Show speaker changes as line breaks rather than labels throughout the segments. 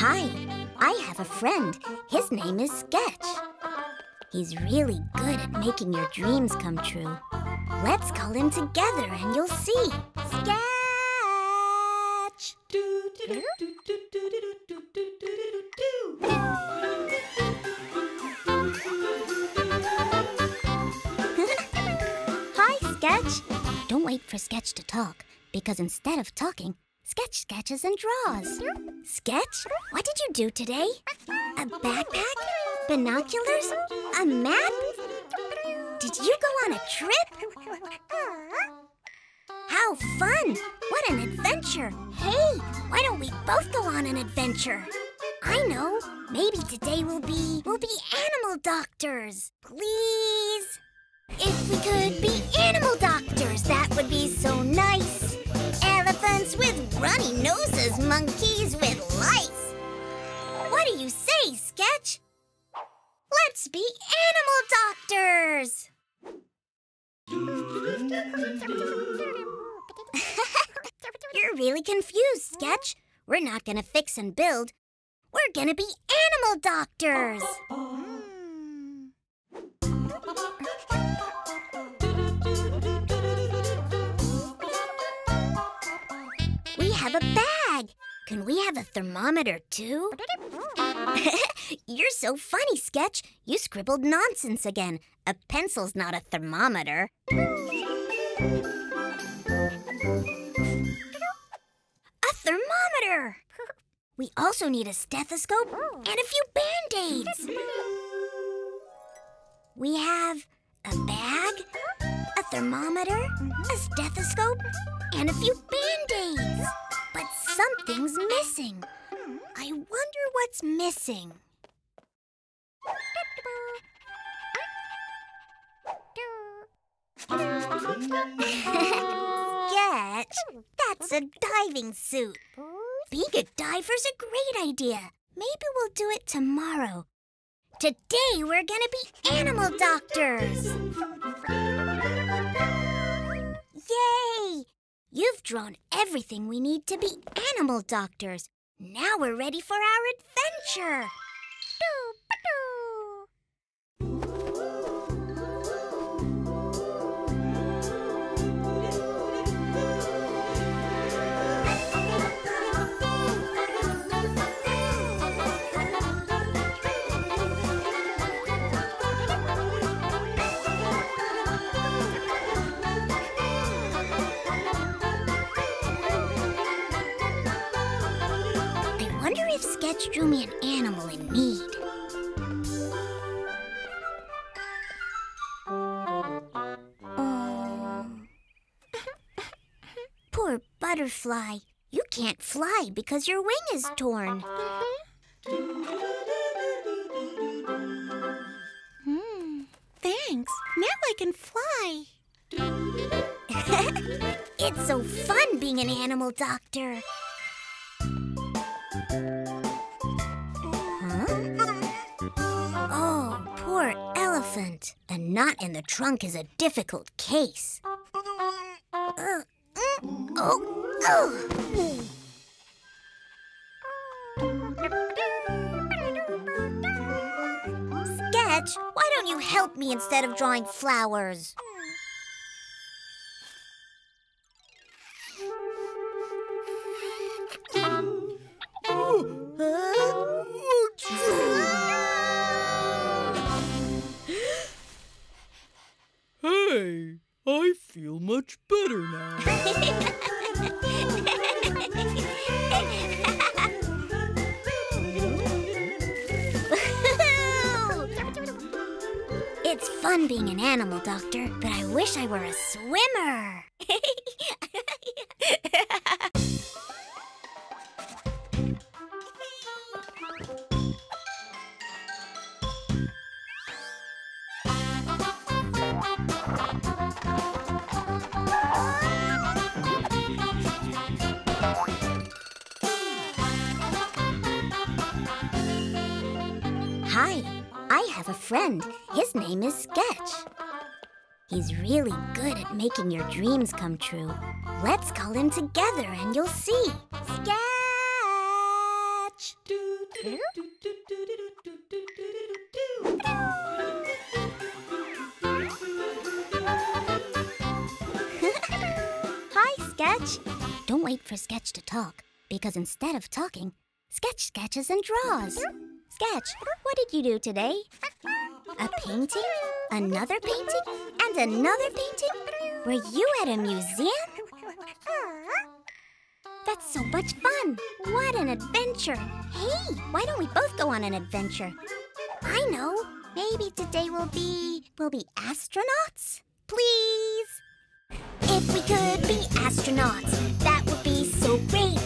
Hi, I have a friend. His name is Sketch. He's really good at making your dreams come true. Let's call him together and you'll see. Sketch! Hi, Sketch. Don't wait for Sketch to talk, because instead of talking, Sketch sketches and draws. Sketch, what did you do today? A backpack? Binoculars? A map? Did you go on a trip? How fun! What an adventure! Hey, why don't we both go on an adventure? I know. Maybe today we'll be we'll be animal doctors. Please. If we could be animal doctors, that would be so nice. Elephants with runny noses, monkeys with lice. What do you say, Sketch? Let's be animal doctors. You're really confused, Sketch. We're not gonna fix and build. We're gonna be animal doctors. have a bag. Can we have a thermometer too? You're so funny, Sketch. You scribbled nonsense again. A pencil's not a thermometer. A thermometer! We also need a stethoscope and a few band-aids. We have a bag, a thermometer, a stethoscope, and a few band-aids. But something's missing. I wonder what's missing. Sketch, that's a diving suit. Being a diver's a great idea. Maybe we'll do it tomorrow. Today we're gonna be animal doctors. Yay! You've drawn everything we need to be animal doctors. Now we're ready for our adventure. I Sketch drew me an animal in need. Oh. Poor butterfly. You can't fly because your wing is torn.
Hmm. Thanks. Now I can fly.
It's so fun being an animal doctor. Elephant. A knot in the trunk is a difficult case. Uh, mm, oh. Sketch, why don't you help me instead of drawing flowers? Animal doctor, but I wish I were a swimmer. Really good at making your dreams come true. Let's call him together and you'll see. Sketch! Hi, Sketch. Don't wait for Sketch to talk, because instead of talking, Sketch sketches and draws. Sketch, what did you do today? A painting? Another painting? And another painting? Were you at a museum? That's so much fun! What an adventure! Hey, why don't we both go on an adventure? I know. Maybe today we'll be. we'll be astronauts? Please? If we could be astronauts, that would be so great.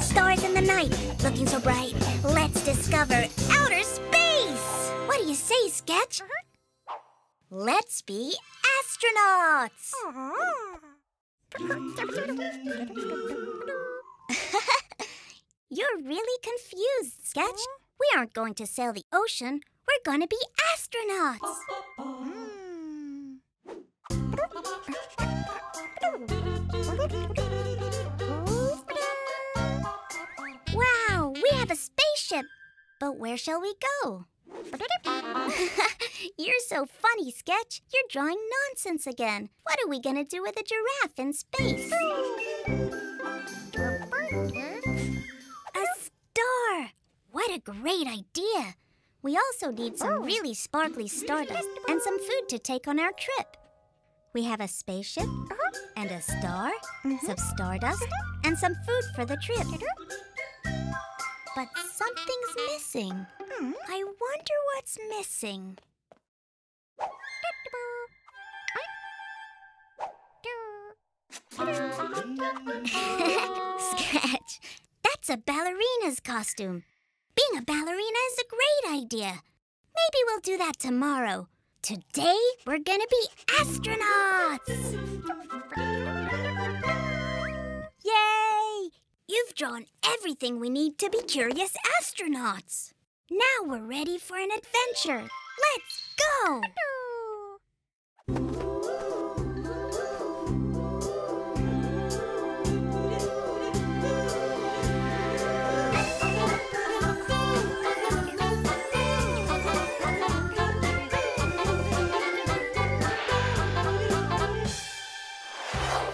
Stars in the night, looking so bright. Let's discover outer space! What do you say, Sketch? Let's be astronauts! You're really confused, Sketch. We aren't going to sail the ocean. We're going to be astronauts. Wow, we have a spaceship. But where shall we go? You're so funny, Sketch. You're drawing nonsense again. What are we gonna do with a giraffe in space? A star! What a great idea! We also need some oh. really sparkly stardust and some food to take on our trip. We have a spaceship uh-huh. and a star, mm-hmm. some stardust, and some food for the trip. But something's missing. I wonder what's missing. Sketch, that's a ballerina's costume. Being a ballerina is a great idea. Maybe we'll do that tomorrow. Today, we're gonna be astronauts! Yay! You've drawn everything we need to be curious astronauts. Now we're ready for an adventure. Let's go!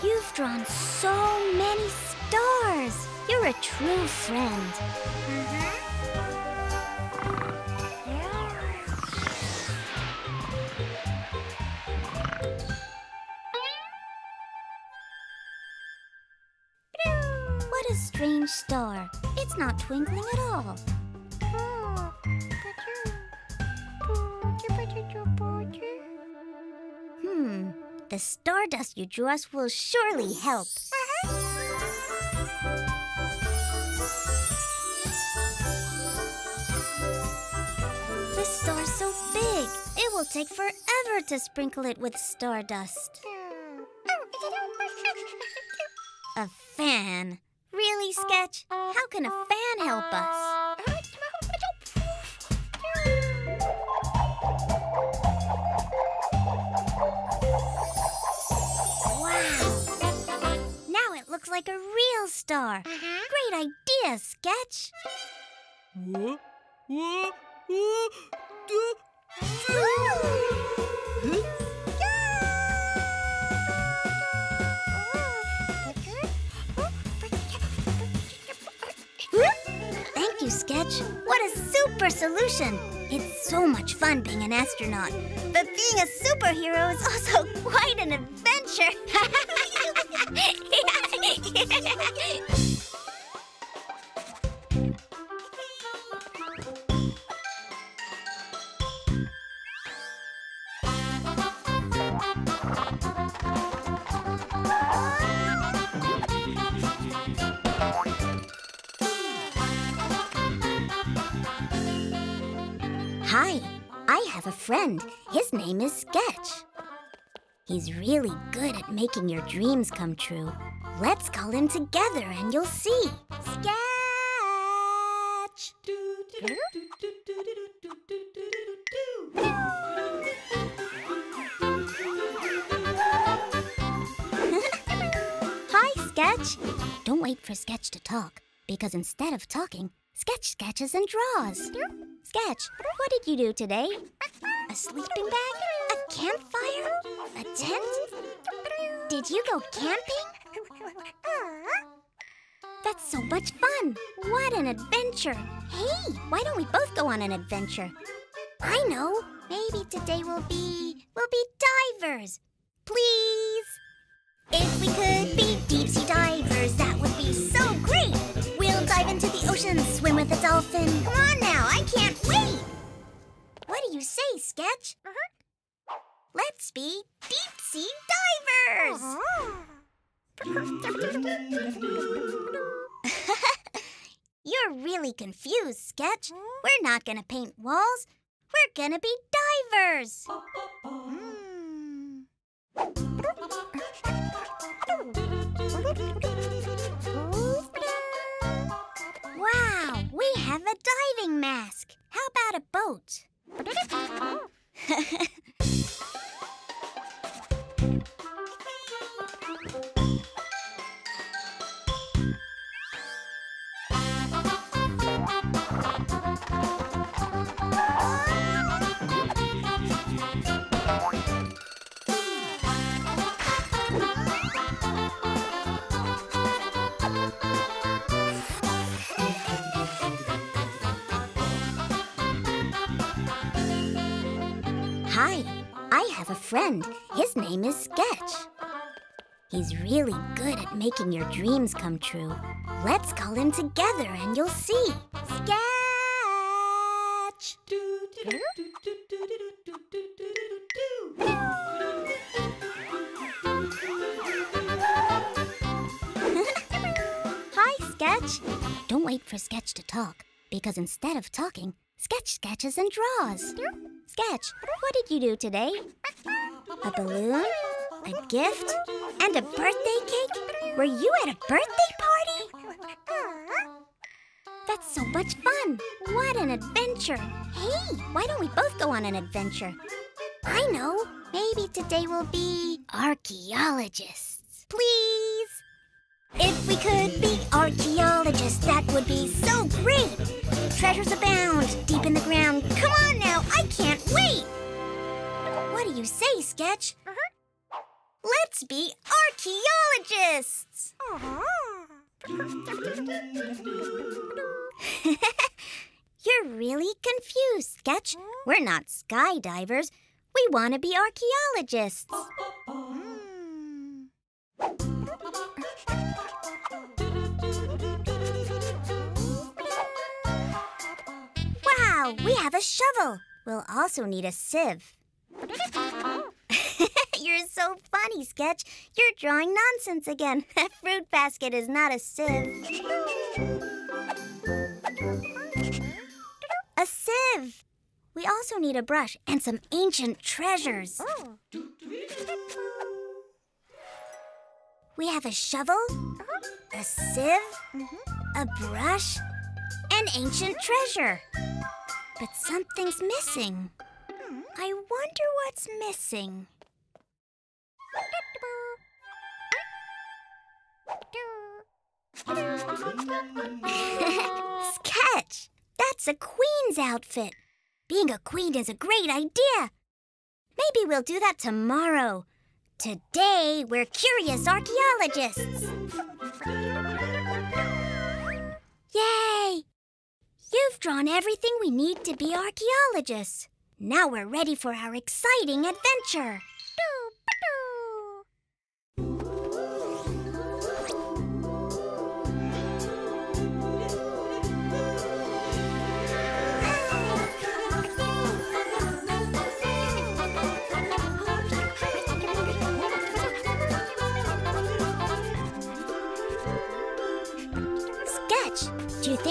You've drawn so many stars. You're a true friend. Strange star. It's not twinkling at all. Hmm. The stardust you drew us will surely help. This star's so big, it will take forever to sprinkle it with stardust. A fan? Really, Sketch? How can a fan help us? Wow! Now it looks like a real star. Mm-hmm. Great idea, Sketch.
What? What? What?
Thank you, Sketch. What a super solution! It's so much fun being an astronaut. But being a superhero is also quite an adventure. Hi, I have a friend. His name is Sketch. He's really good at making your dreams come true. Let's call him together and you'll see. Sketch! Hi, Sketch. Don't wait for Sketch to talk, because instead of talking, Sketch sketches and draws. Sketch, what did you do today? A sleeping bag? A campfire? A tent? Did you go camping? That's so much fun! What an adventure! Hey, why don't we both go on an adventure? I know. Maybe today we'll be we'll be divers. Please. If we could swim with a dolphin. Come on now, I can't wait. What do you say, Sketch? Uh-huh. Let's be deep sea divers. You're really confused, Sketch. We're not gonna paint walls. We're gonna be divers. Wow, we have a diving mask. How about a boat? have a friend. His name is Sketch. He's really good at making your dreams come true. Let's call him together and you'll see. Sketch! Hi, Sketch. Don't wait for Sketch to talk, because instead of talking, Sketch sketches and draws. Sketch, what did you do today? A balloon? A gift? And a birthday cake? Were you at a birthday party? That's so much fun! What an adventure! Hey, why don't we both go on an adventure? I know. Maybe today we'll be archaeologists. Please? If we could be archaeologists, that would be so great! Treasures abound deep in the ground. Come on now, I can't wait! What do you say, Sketch? Uh-huh. Let's be archaeologists! You're really confused, Sketch. We're not skydivers. We want to be archaeologists. Wow, we have a shovel. We'll also need a sieve. You're so funny, Sketch. You're drawing nonsense again. That fruit basket is not a sieve. A sieve. We also need a brush and some ancient treasures. We have a shovel, a sieve, a brush, an ancient treasure. But something's missing. I wonder what's missing. Sketch! That's a queen's outfit. Being a queen is a great idea. Maybe we'll do that tomorrow. Today, we're curious archaeologists. Yay! You've drawn everything we need to be archaeologists. Now we're ready for our exciting adventure.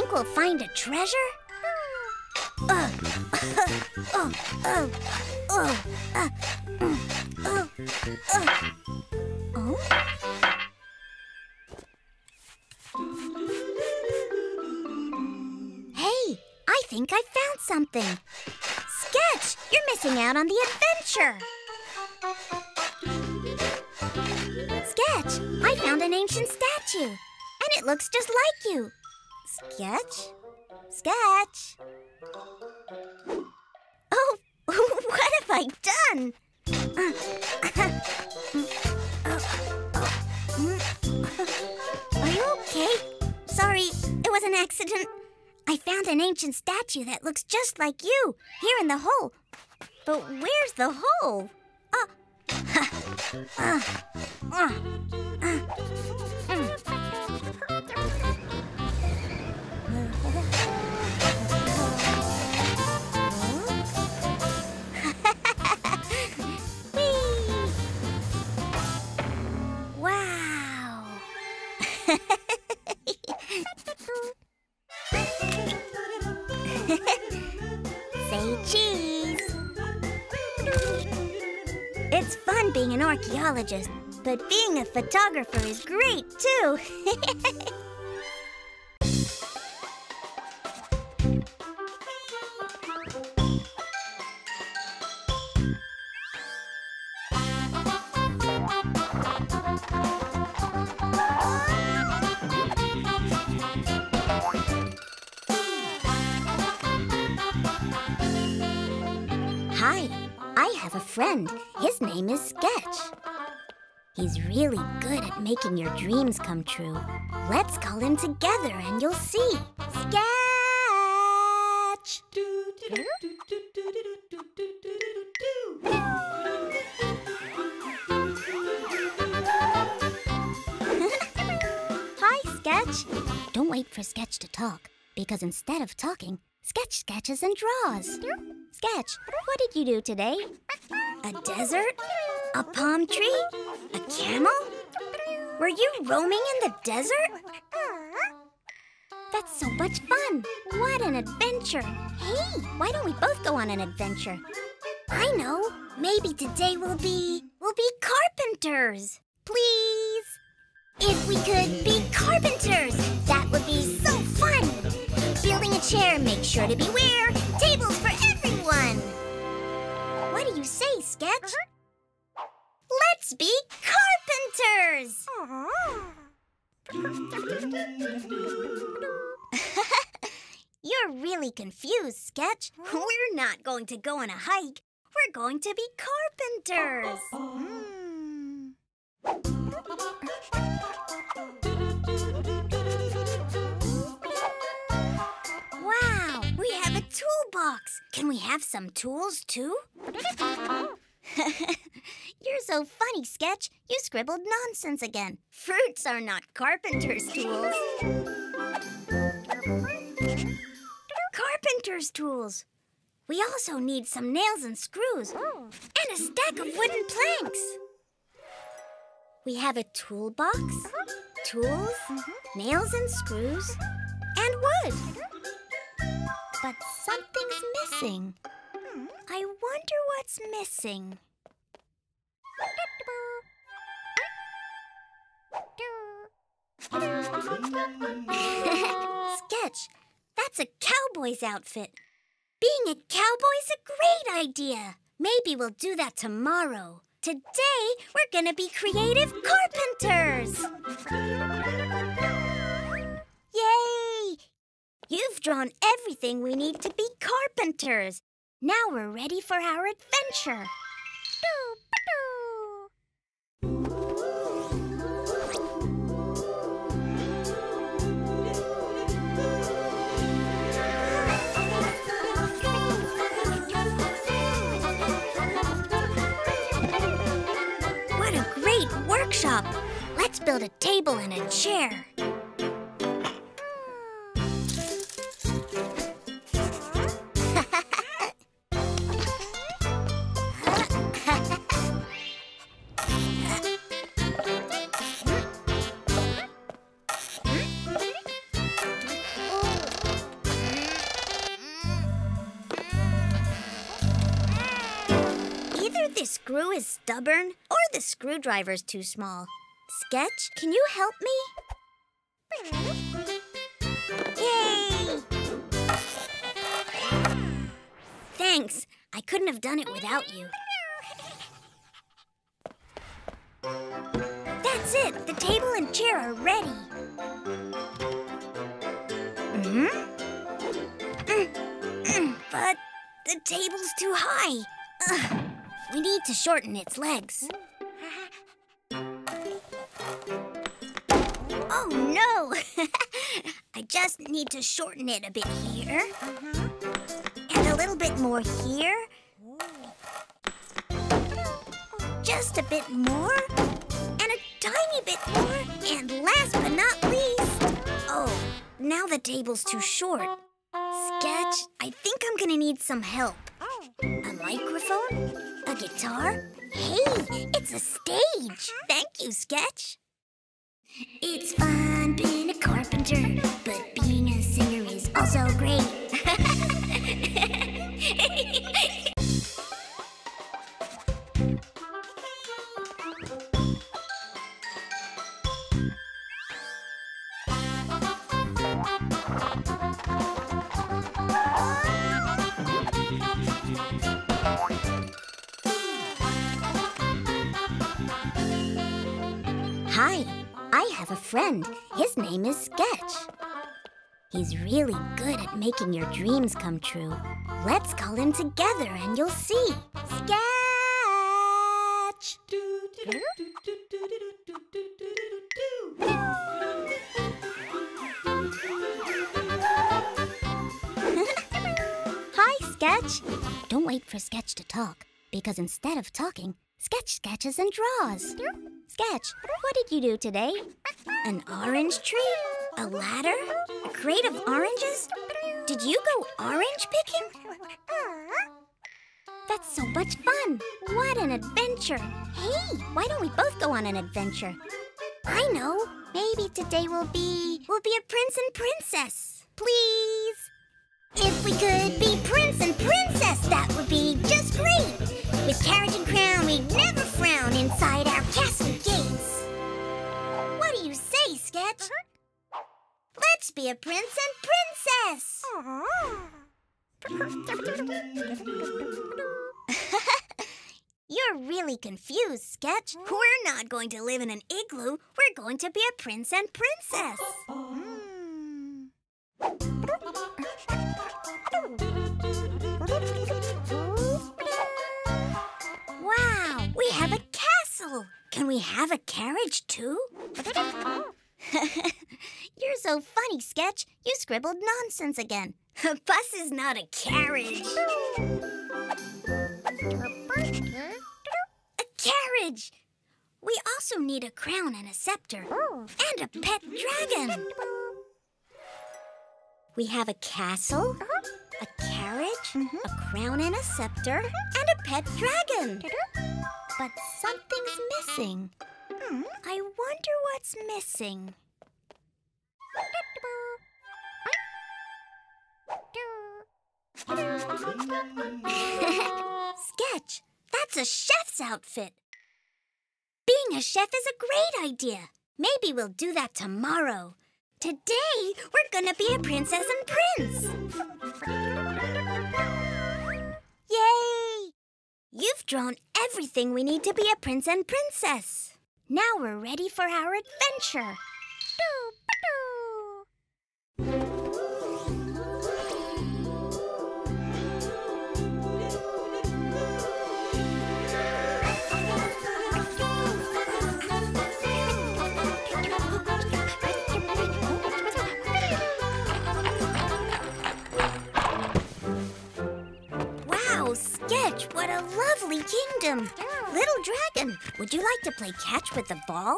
Think we'll find a treasure? Oh? Hey, I think I found something. Sketch, you're missing out on the adventure. Sketch, I found an ancient statue, and it looks just like you. Sketch? Sketch? Oh, what have I done? Are you okay? Sorry, it was an accident. I found an ancient statue that looks just like you here in the hole. But where's the hole? Uh, uh, uh, uh, fun being an archaeologist, but being a photographer is great too. friend. His name is Sketch. He's really good at making your dreams come true. Let's call him together and you'll see. Sketch! Hi, Sketch. Don't wait for Sketch to talk, because instead of talking, Sketch sketches and draws. Sketch, what did you do today? A desert? A palm tree? A camel? Were you roaming in the desert? That's so much fun. What an adventure. Hey, why don't we both go on an adventure? I know. Maybe today we'll be we'll be carpenters. Please. If we could be carpenters, that would be so fun. Building a chair, make sure to beware. Tables for. What do you say, Sketch? Let's be carpenters. You're really confused, Sketch. We're not going to go on a hike. We're going to be carpenters. Wow, we have a toolbox. Can we have some tools too? You're so funny, Sketch. You scribbled nonsense again. Fruits are not carpenter's tools. Carpenter's tools. We also need some nails and screws and a stack of wooden planks. We have a toolbox, tools, nails and screws, and wood. But something's missing. I wonder what's missing. Sketch, that's a cowboy's outfit. Being a cowboy's a great idea. Maybe we'll do that tomorrow. Today, we're gonna be creative carpenters. Yay! You've drawn everything we need to be carpenters. Now we're ready for our adventure. What a great workshop! Let's build a table and a chair. Screw is stubborn or the screwdriver's too small. Sketch, can you help me? Yay! Thanks. I couldn't have done it without you. That's it. The table and chair are ready. hmm But the table's too high. Ugh. We need to shorten its legs. Oh no! I just need to shorten it a bit here. And a little bit more here. Just a bit more. And a tiny bit more. And last but not least. Oh, now the table's too short. Sketch, I think I'm gonna need some help. A microphone? A guitar? Hey, it's a stage. Thank you, Sketch. It's fun being a carpenter, but being a singer is also great. Hi, I have a friend. His name is Sketch. He's really good at making your dreams come true. Let's call him together and you'll see. Sketch! Hi, Sketch. Don't wait for Sketch to talk, because instead of talking, Sketch sketches and draws. Sketch, what did you do today? An orange tree? A ladder? A crate of oranges? Did you go orange picking? That's so much fun! What an adventure! Hey, why don't we both go on an adventure? I know. Maybe today we'll be we'll be a prince and princess. Please. If we could be prince and princess, that would be just great. With carriage and crown, we'd never frown inside our castle gates. What do you say, Sketch? Uh-huh. Let's be a prince and princess. You're really confused, Sketch. We're not going to live in an igloo. We're going to be a prince and princess. Wow, mm. Can we have a carriage too? You're so funny, Sketch. You scribbled nonsense again. A bus is not a carriage. A carriage! We also need a crown and a scepter. And a pet dragon. We have a castle, a carriage, a crown and a scepter, and a pet dragon. But something's missing. Hmm? I wonder what's missing. Sketch, that's a chef's outfit. Being a chef is a great idea. Maybe we'll do that tomorrow. Today, we're gonna be a princess and prince. Yay! You've drawn everything we need to be a prince and princess. Now we're ready for our adventure. Wow, Sketch, what a lovely kingdom. Little dragon, would you like to play catch with the ball?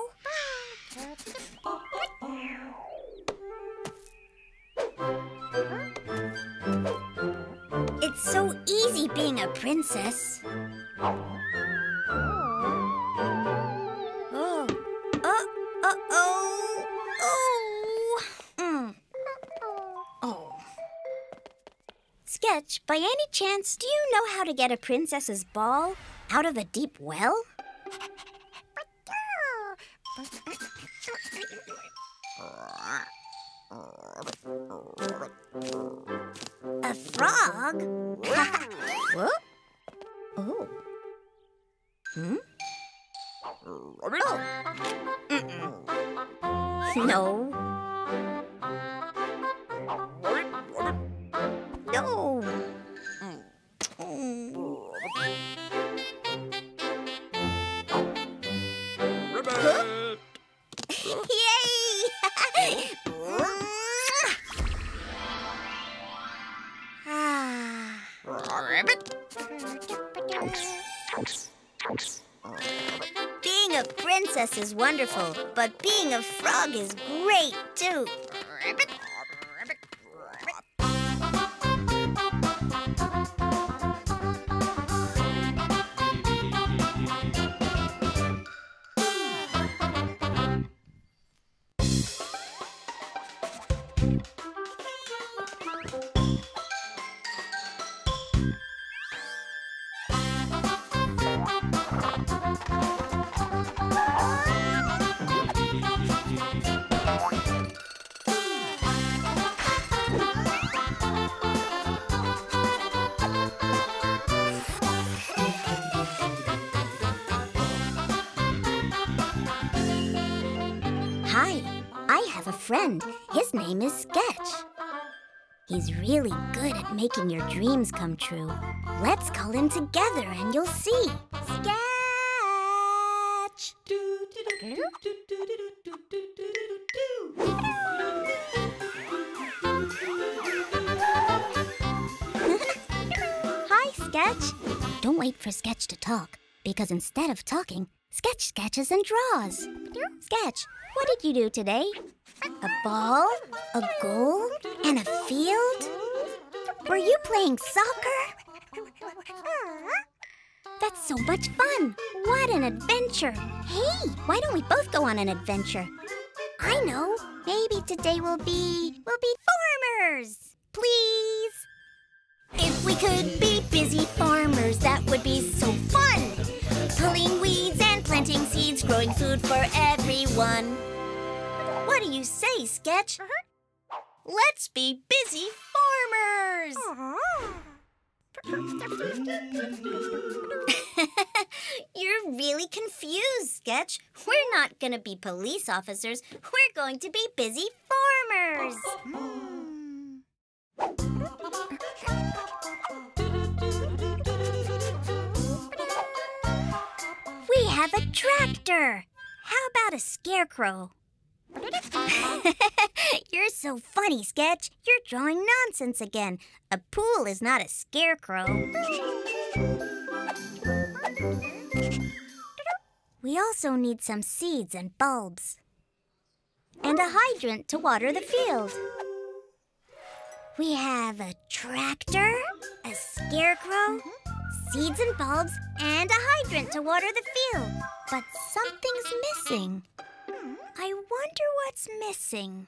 It's so easy being a princess. Sketch, by any chance, do you know how to get a princess's ball out of a deep well? A frog? what? Oh. Hmm? Oh. Mm-mm. No. No. Wonderful, but being a frog is great too. He's really good at making your dreams come true. Let's call him together and you'll see. Sketch! Hi, Sketch. Don't wait for Sketch to talk, because instead of talking, Sketch sketches and draws. Sketch, what did you do today? A ball, a goal, and a field? Were you playing soccer? That's so much fun! What an adventure! Hey, why don't we both go on an adventure? I know. Maybe today we'll be we'll be farmers. Please. If we could be busy farmers, that would be so fun. Pulling weeds and planting seeds, growing food for everyone. What do you say, Sketch? Uh-huh. Let's be busy farmers. Uh-huh. You're really confused, Sketch. We're not going to be police officers. We're going to be busy farmers. We have a tractor. How about a scarecrow? You're so funny, Sketch. You're drawing nonsense again. A pool is not a scarecrow. We also need some seeds and bulbs. And a hydrant to water the field. We have a tractor, a scarecrow, seeds and bulbs, and a hydrant to water the field. But something's missing. I wonder what's missing.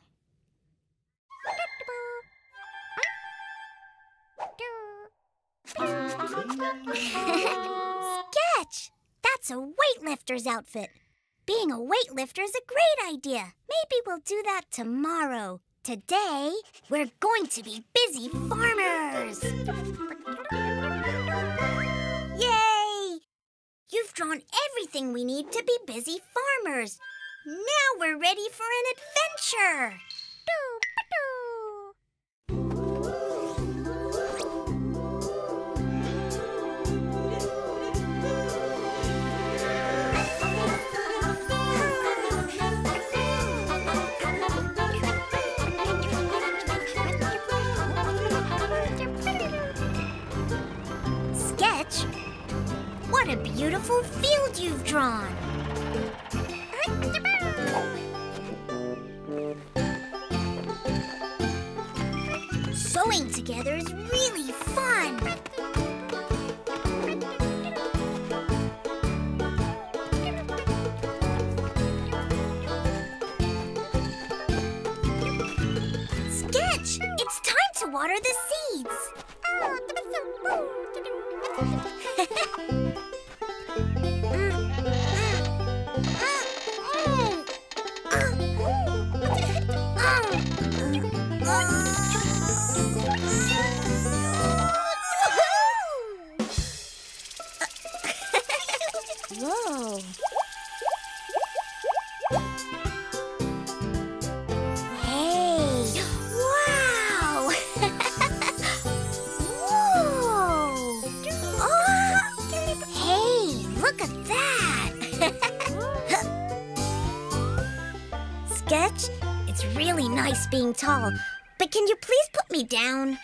Sketch! That's a weightlifter's outfit. Being a weightlifter is a great idea. Maybe we'll do that tomorrow. Today, we're going to be busy farmers. Yay! You've drawn everything we need to be busy farmers. Now we're ready for an adventure. Sketch, what a beautiful field you've drawn. Sowing together is really fun. Sketch, it's time to water the seeds. can you please put me down?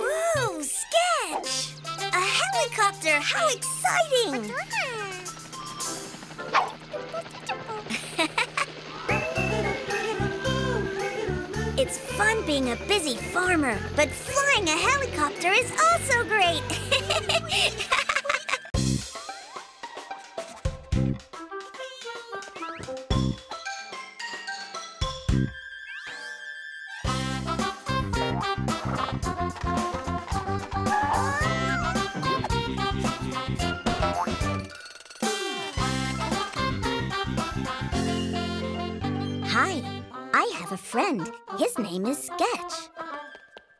Whoa, Sketch! A helicopter! How exciting! It's fun being a busy farmer, but flying a helicopter is also great.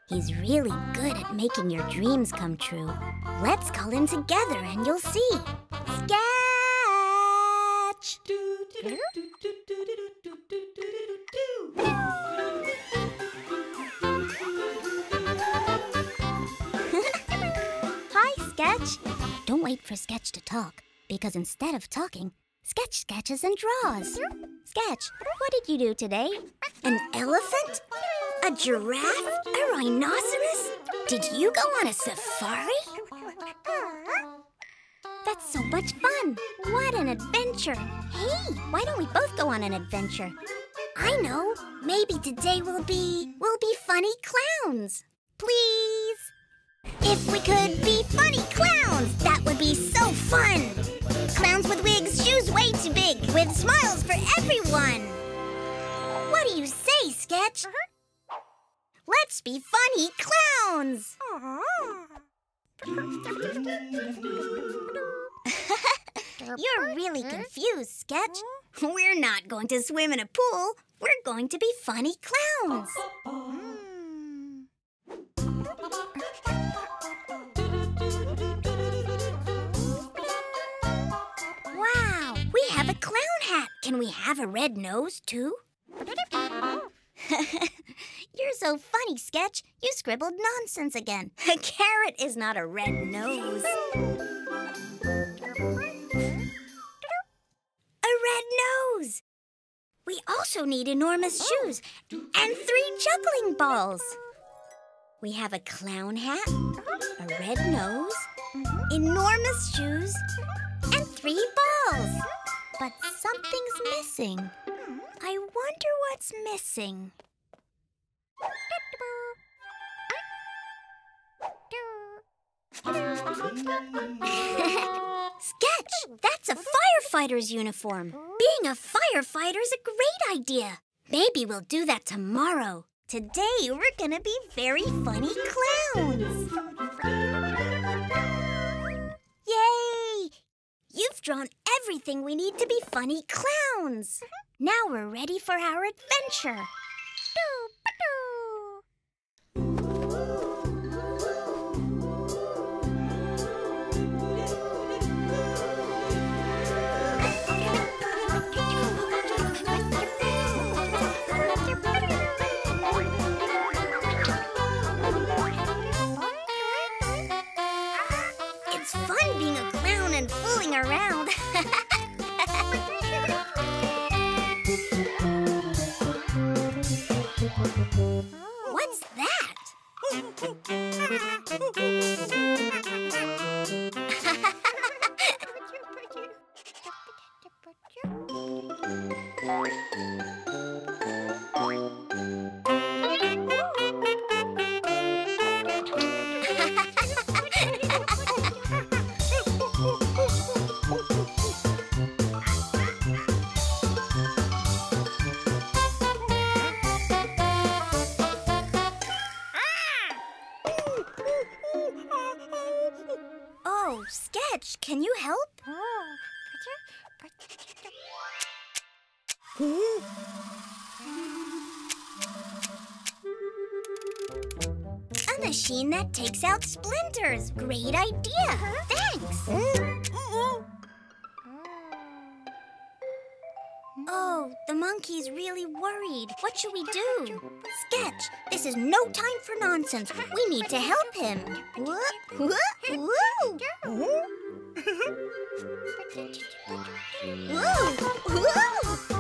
He's really good at making your dreams come true. Let's call him together and you'll see. Sketch! Hi, Sketch. Don't wait for Sketch to talk, because instead of talking, Sketch sketches and draws. Sketch, what did you do today? An elephant? A giraffe? A rhinoceros? Did you go on a safari? That's so much fun! What an adventure! Hey, why don't we both go on an adventure? I know. Maybe today we'll be we'll be funny clowns. Please. If we could be funny clowns, that would be so fun. Clowns with wigs, shoes way too big, with smiles for everyone. What do you say, Sketch? Uh-huh. Let's be funny clowns. You're really confused, Sketch. We're not going to swim in a pool. We're going to be funny clowns. clown hat. Can we have a red nose, too? You're so funny, Sketch. You scribbled nonsense again. A carrot is not a red nose. A red nose! We also need enormous shoes and three juggling balls. We have a clown hat, a red nose, enormous shoes, and three balls. But something's missing. I wonder what's missing. Sketch! That's a firefighter's uniform. Being a firefighter's a great idea. Maybe we'll do that tomorrow. Today, we're gonna be very funny clowns. You've drawn everything we need to be funny clowns. Mm-hmm. Now we're ready for our adventure. What's that? out splinters. Great idea. Thanks. Oh, the monkey's really worried. What should we do? Sketch, this is no time for nonsense. We need to help him. Whoa. Whoa, whoa,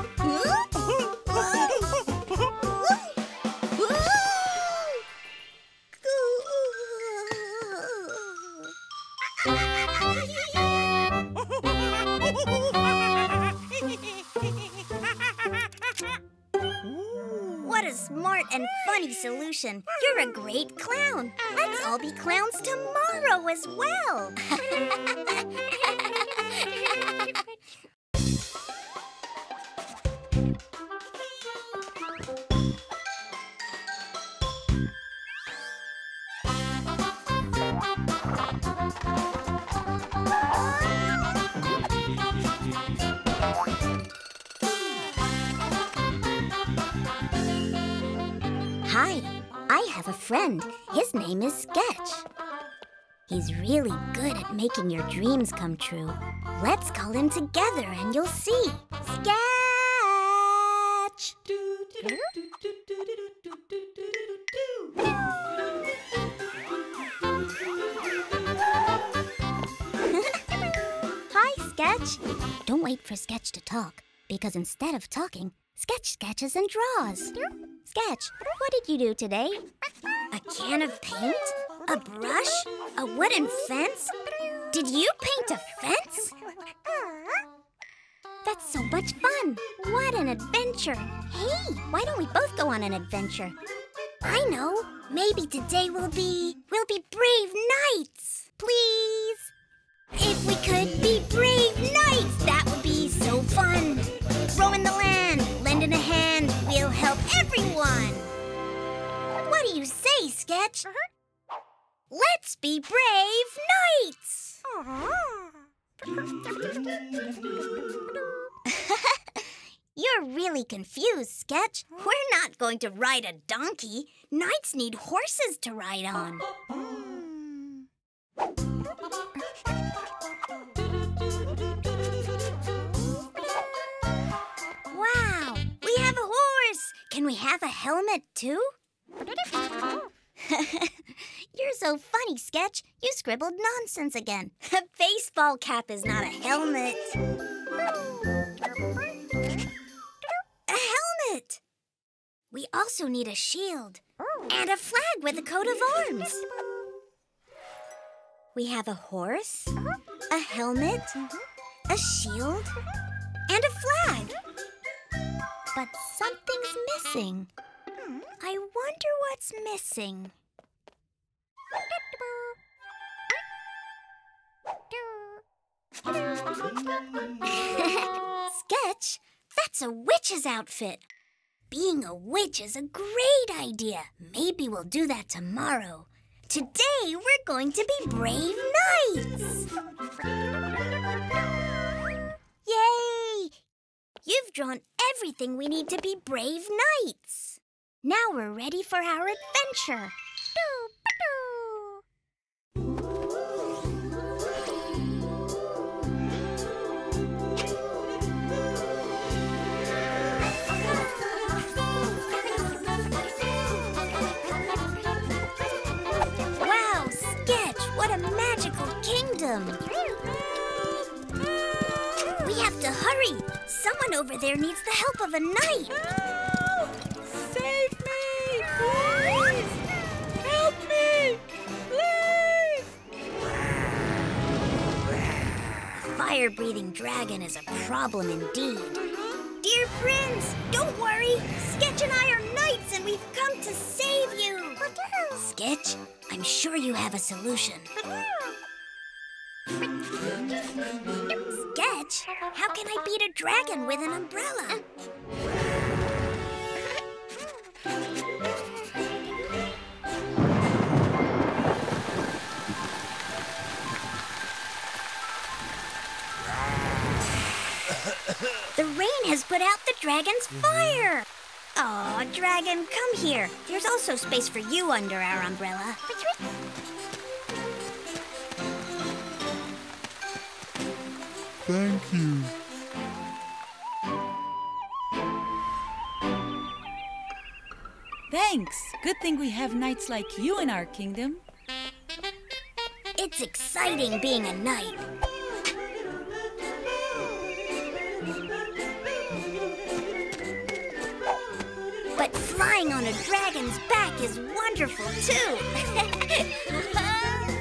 funny solution. You're a great clown. Let's all be clowns tomorrow as well. friend. His name is Sketch. He's really good at making your dreams come true. Let's call him together and you'll see. Sketch! Hi, Sketch. Don't wait for Sketch to talk, because instead of talking, Sketch sketches and draws. Sketch, what did you do today? A can of paint? A brush? A wooden fence? Did you paint a fence? That's so much fun! What an adventure! Hey, why don't we both go on an adventure? I know. Maybe today we'll be we'll be brave knights. Please. If we could be brave knights, that would be so fun. Roaming the land, lending a hand, we'll help everyone. What do you say, Sketch? Uh-huh. Let's be brave knights. You're really confused, Sketch. We're not going to ride a donkey. Knights need horses to ride on. Er, Can we have a helmet too? You're so funny, Sketch. You scribbled nonsense again. A baseball cap is not a helmet. A helmet! We also need a shield and a flag with a coat of arms. We have a horse, a helmet, a shield, and a flag. But something's missing. I wonder what's missing. Sketch, that's a witch's outfit. Being a witch is a great idea. Maybe we'll do that tomorrow. Today, we're going to be brave knights. Yay! You've drawn everything we need to be brave knights. Now we're ready for our adventure. Wow, Sketch, what a magical kingdom! We have to hurry. Someone over there needs the help of a knight.
Help! Save me! Please! Help me! Please!
A fire-breathing dragon is a problem indeed. Dear friends, don't worry. Sketch and I are knights and we've come to save you. Uh, Sketch, I'm sure you have a solution. Uh, Sketch, how can I beat a dragon with an umbrella? The rain has put out the dragon's mm-hmm. fire. Aw, dragon, come here. There's also space for you under our umbrella.
You.
Thanks. Good thing we have knights like you in our kingdom.
It's exciting being a knight. But flying on a dragon's back is wonderful too.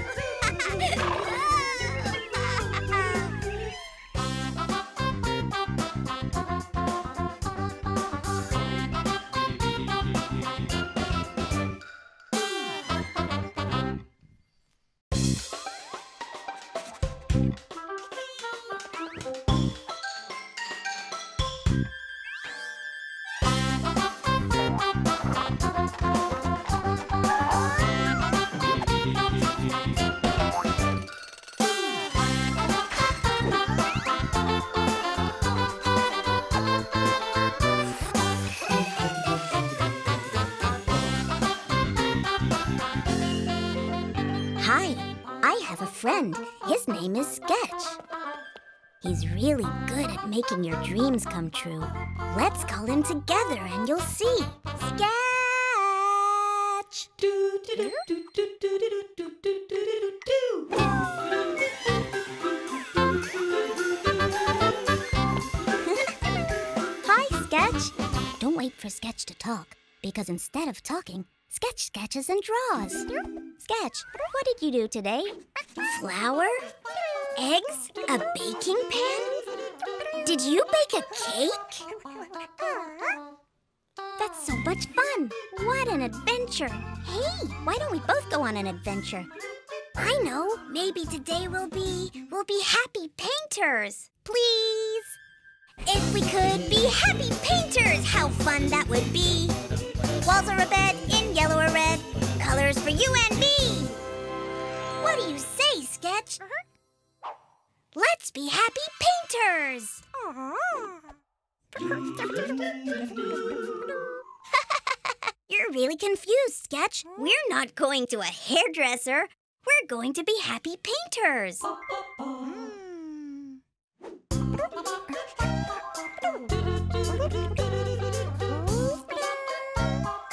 He's really good at making your dreams come true. Let's call him together and you'll see. Sketch! Hi, Sketch. Don't wait for Sketch to talk, because instead of talking, Sketch sketches and draws. Sketch, what did you do today? Flour? Eggs? A baking pan? Did you bake a cake? That's so much fun. What an adventure. Hey, why don't we both go on an adventure? I know. Maybe today we'll be we'll be happy painters. Please. If we could be happy painters, how fun that would be. Walls are a bed in yellow or red, colors for you and me. What do you say, Sketch? Let's be happy painters. You're really confused, Sketch. We're not going to a hairdresser. We're going to be happy painters.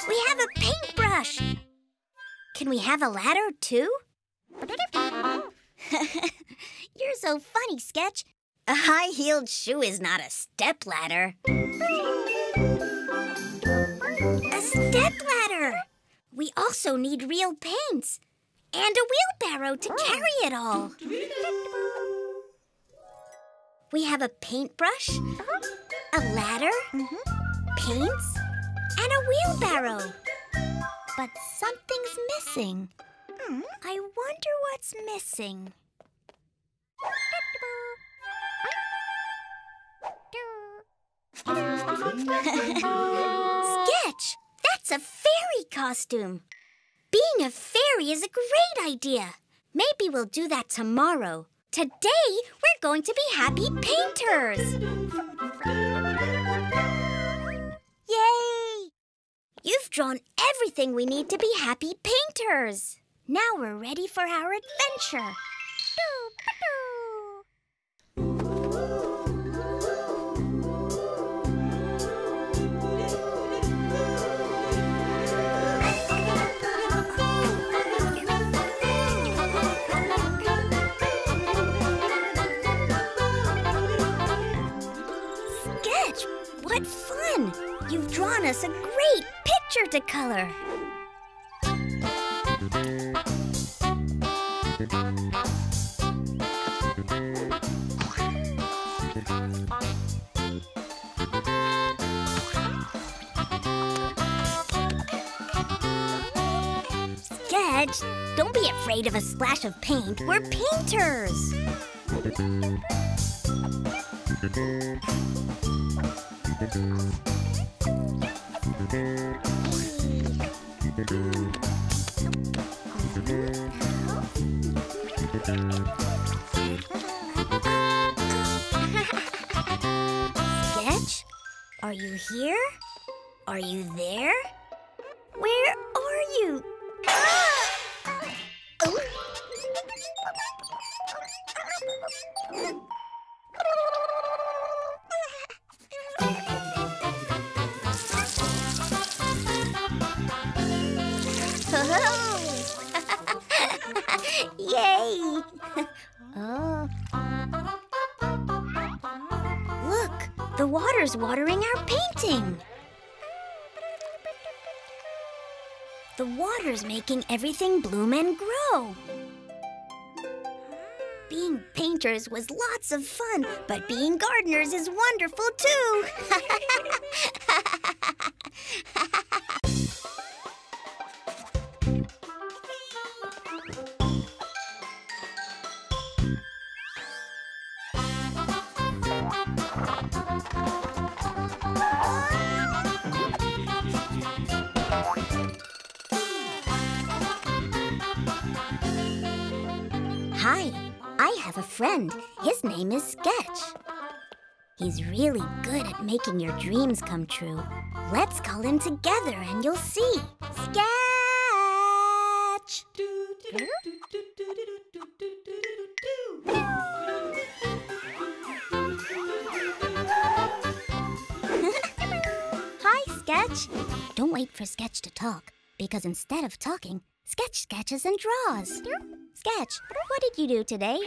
We have a paintbrush. Can we have a ladder too? You're so funny, Sketch. A high heeled shoe is not a step ladder. A step ladder! We also need real paints and a wheelbarrow to carry it all. We have a paintbrush, a ladder, paints, and a wheelbarrow. But something's missing. I wonder what's missing. Sketch! That's a fairy costume. Being a fairy is a great idea. Maybe we'll do that tomorrow. Today, we're going to be happy painters. Drawn everything we need to be happy painters. Now we're ready for our adventure. You've drawn us a great picture to color. Sketch, don't be afraid of a splash of paint. We're painters. Sketch, are you here? Are you there? Where are you? Watering our painting. The water's making everything bloom and grow. Being painters was lots of fun, but being gardeners is wonderful too. Hi, I have a friend. His name is Sketch. He's really good at making your dreams come true. Let's call him together and you'll see. Sketch! Hi, Sketch. Don't wait for Sketch to talk, because instead of talking, Sketch sketches and draws. Sketch, what did you do today?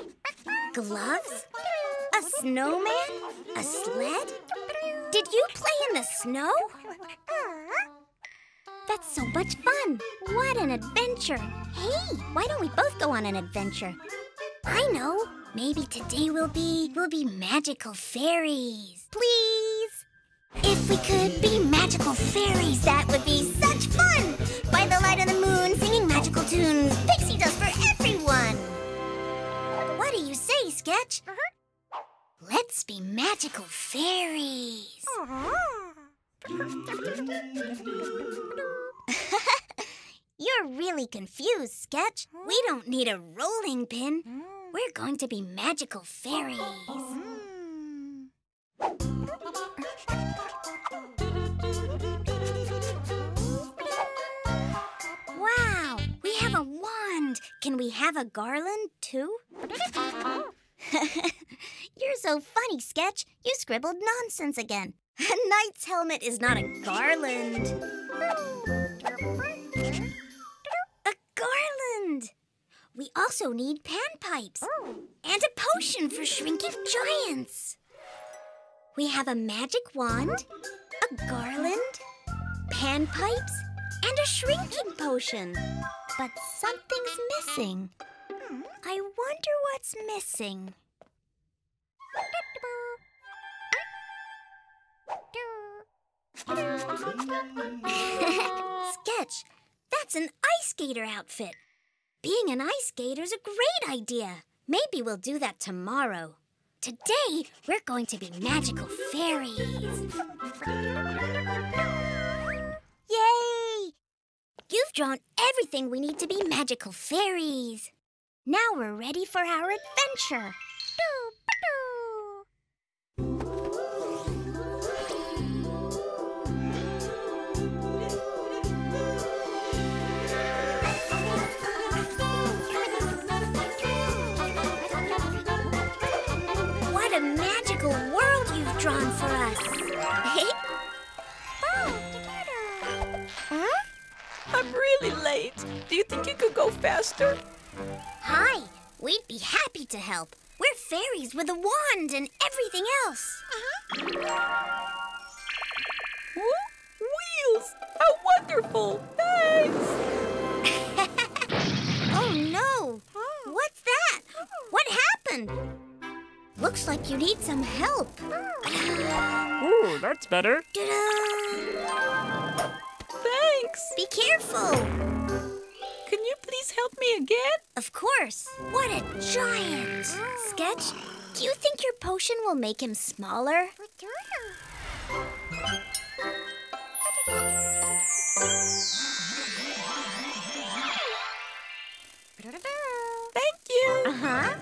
Gloves? A snowman? A sled? Did you play in the snow? That's so much fun! What an adventure! Hey, why don't we both go on an adventure? I know. Maybe today we'll be we'll be magical fairies. Please. If we could be magical fairies, that would be say, Sketch? Uh-huh. Let's be magical fairies! Uh-huh. You're really confused, Sketch. We don't need a rolling pin. Hmm. We're going to be magical fairies. Hmm. Wow, we have a wand. Can we have a garland too? Uh-huh. You're so funny, Sketch. You scribbled nonsense again. A knight's helmet is not a garland. A garland! We also need panpipes and a potion for shrinking giants. We have a magic wand, a garland, panpipes, and a shrinking potion. But something's missing. I wonder what's missing. Sketch, that's an ice skater outfit. Being an ice skater is a great idea. Maybe we'll do that tomorrow. Today, we're going to be magical fairies. Yay! You've drawn everything we need to be magical fairies. Now we're ready for our adventure. What a magical world you've drawn for us. Oh, huh?
I'm really late. Do you think you could go faster?
Hi, we'd be happy to help. We're fairies with a wand and everything else. Uh-huh.
Woo? Wheels! How wonderful! Thanks!
Oh no! What's that? What happened? Looks like you need some help.
Ooh, that's better.
Thanks!
Be careful!
Can you please help me again?
Of course. What a giant! Sketch, do you think your potion will make him smaller?
Thank you!
Uh-huh.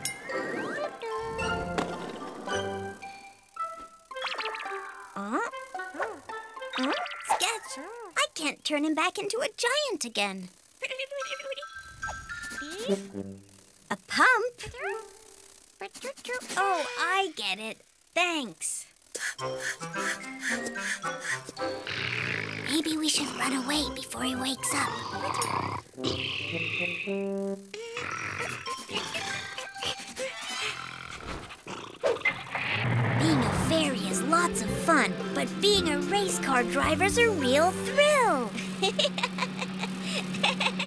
Uh? Huh? Sketch, I can't turn him back into a giant again. A pump? Oh, I get it. Thanks. Maybe we should run away before he wakes up. Being a fairy is lots of fun, but being a race car driver's a real thrill.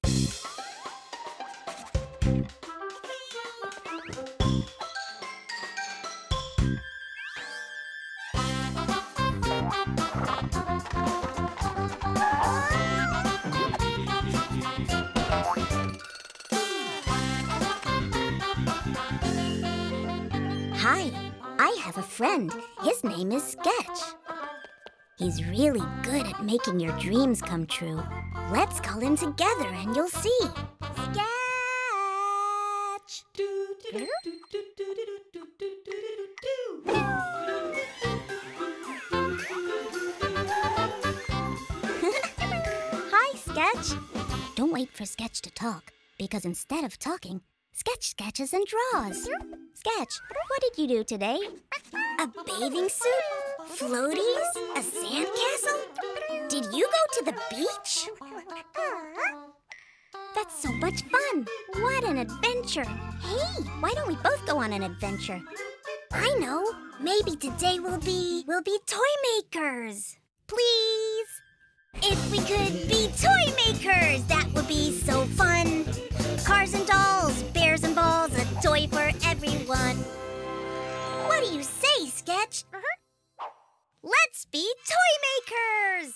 friend. His name is Sketch. He's really good at making your dreams come true. Let's call him together and you'll see. Sketch! Hi, Sketch. Don't wait for Sketch to talk, because instead of talking, Sketch sketches and draws. Sketch, what did you do today? A bathing suit? Floaties? A sandcastle? Did you go to the beach? That's so much fun! What an adventure! Hey, why don't we both go on an adventure? I know. Maybe today we'll be we'll be toy makers. Please. If we could be toy makers, that would be so fun. Cars and dolls, bears and balls, a toy for everyone. What do you say, Sketch? Uh-huh. Let's be toy makers!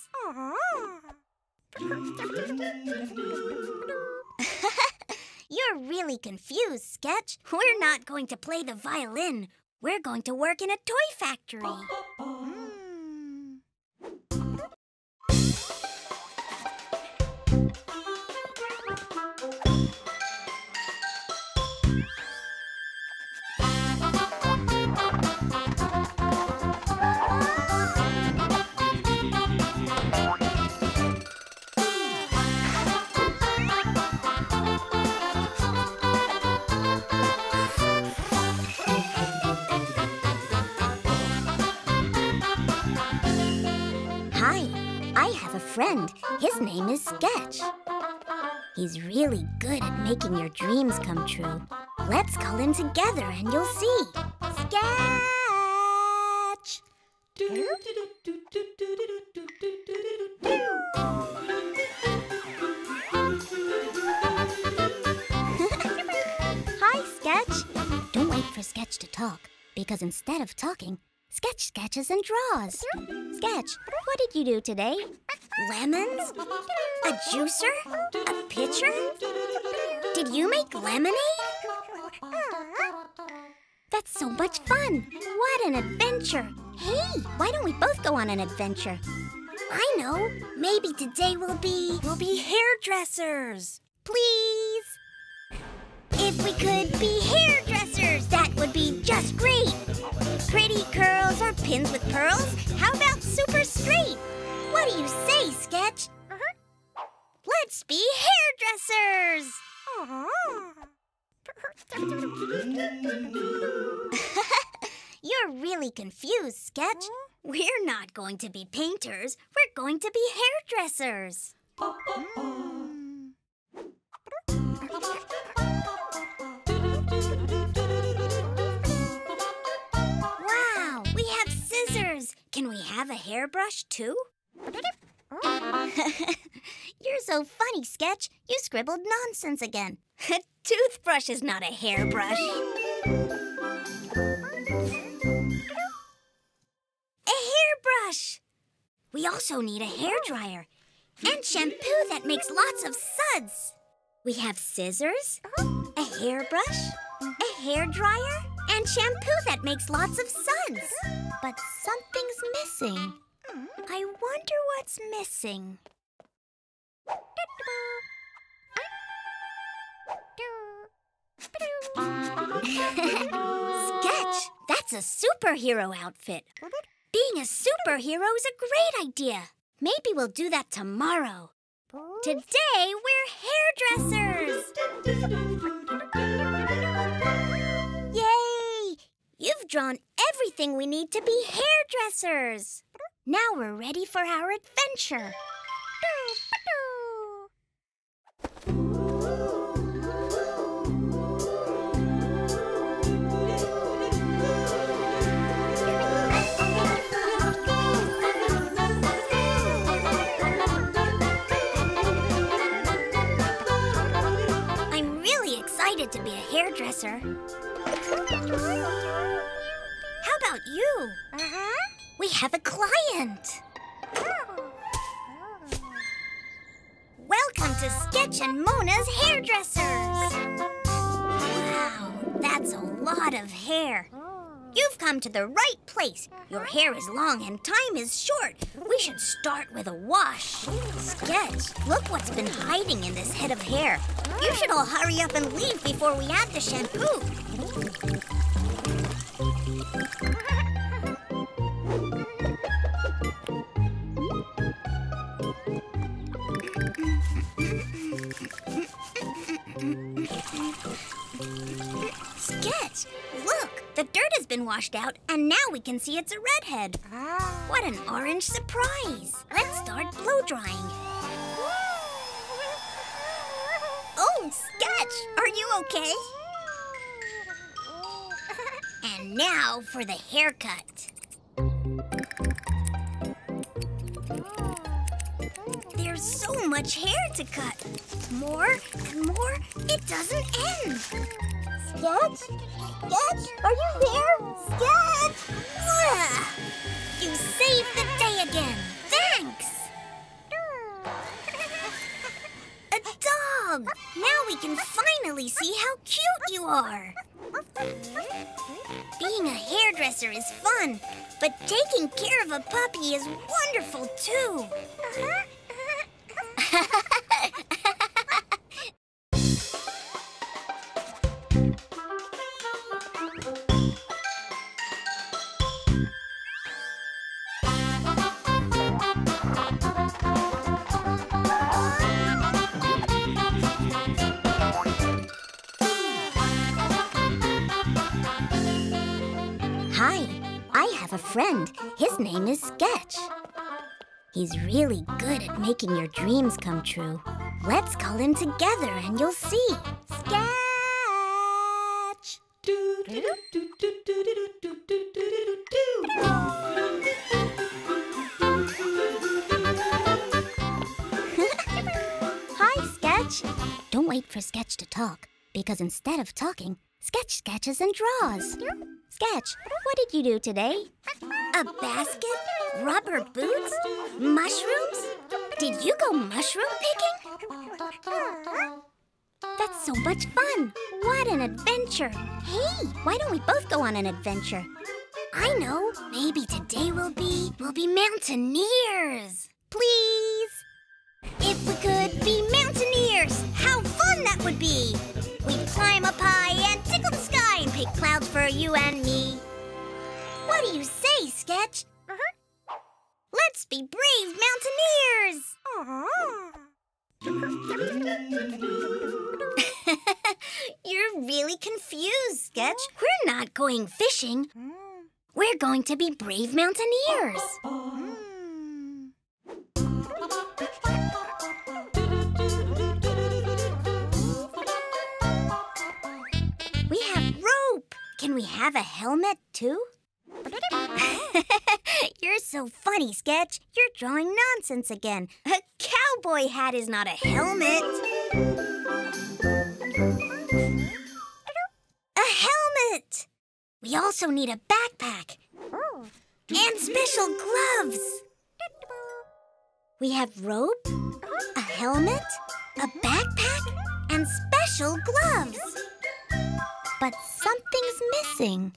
You're really confused, Sketch. We're not going to play the violin. We're going to work in a toy factory. Friend. His name is Sketch. He's really good at making your dreams come true. Let's call him together and you'll see. Sketch! Hi, Sketch. Don't wait for Sketch to talk, because instead of talking, Sketch sketches and draws. Sketch, what did you do today? Lemons? A juicer? A pitcher? Did you make lemonade? That's so much fun! What an adventure! Hey, why don't we both go on an adventure? I know. Maybe today we'll be we'll be hairdressers. Please. If we could be hairdressers, that would be just great. Pretty curls or pins with pearls? How about super straight? What do you say, Sketch? Uh-huh. Let's be hairdressers! You're really confused, Sketch. We're not going to be painters. We're going to be hairdressers. Wow, Can we have a hairbrush too? You're so funny, Sketch. You scribbled nonsense again. A toothbrush is not a hairbrush. A hairbrush! We also need a hairdryer and shampoo that makes lots of suds. We have scissors, a hairbrush, a hairdryer, and shampoo that makes lots of suds. But something's missing. I wonder what's missing. Sketch! That's a superhero outfit. Being a superhero is a great idea. Maybe we'll do that tomorrow. Today, we're hairdressers! Drawn everything we need to be hairdressers. Now we're ready for our adventure. I'm really excited to be a hairdresser. You? Uh-huh. We have a client. Welcome to Sketch and Mona's Hairdressers. Wow, that's a lot of hair. You've come to the right place. Your hair is long and time is short. We should start with a wash. Sketch, look what's been hiding in this head of hair. You should all hurry up and leave before we add the shampoo. Sketch, look, the dirt has been washed out, and now we can see it's a redhead. What an orange surprise! Let's start blow drying. Oh, Sketch, are you okay? And now for the haircut. There's so much hair to cut. More and more, it doesn't end. Sketch? Sketch, are you there? Sketch! You saved the day again. Thanks. Now we can finally see how cute you are. Being a hairdresser is fun, but taking care of a puppy is wonderful too. have a friend. His name is Sketch. He's really good at making your dreams come true. Let's call him together and you'll see. Sketch! Hi, Sketch. Don't wait for Sketch to talk, because instead of talking, Sketch sketches and draws. Sketch, what did you do today? A basket? Rubber boots? Mushrooms? Did you go mushroom picking? That's so much fun! What an adventure! Hey, why don't we both go on an adventure? I know. Maybe today we'll be we'll be mountaineers. Please. If we could be mountaineers, how fun that would be! We'd climb up high and tickle the sky and pick clouds for you and me. What do you say, Sketch? Uh-huh. Let's be brave mountaineers! You're really confused, Sketch. We're not going fishing. We're going to be brave mountaineers. We have rope. Can we have a helmet too? You're so funny, Sketch. You're drawing nonsense again. A cowboy hat is not a helmet. A helmet! We also need a backpack. And special gloves. We have rope, a helmet, a backpack, and special gloves. But something's missing.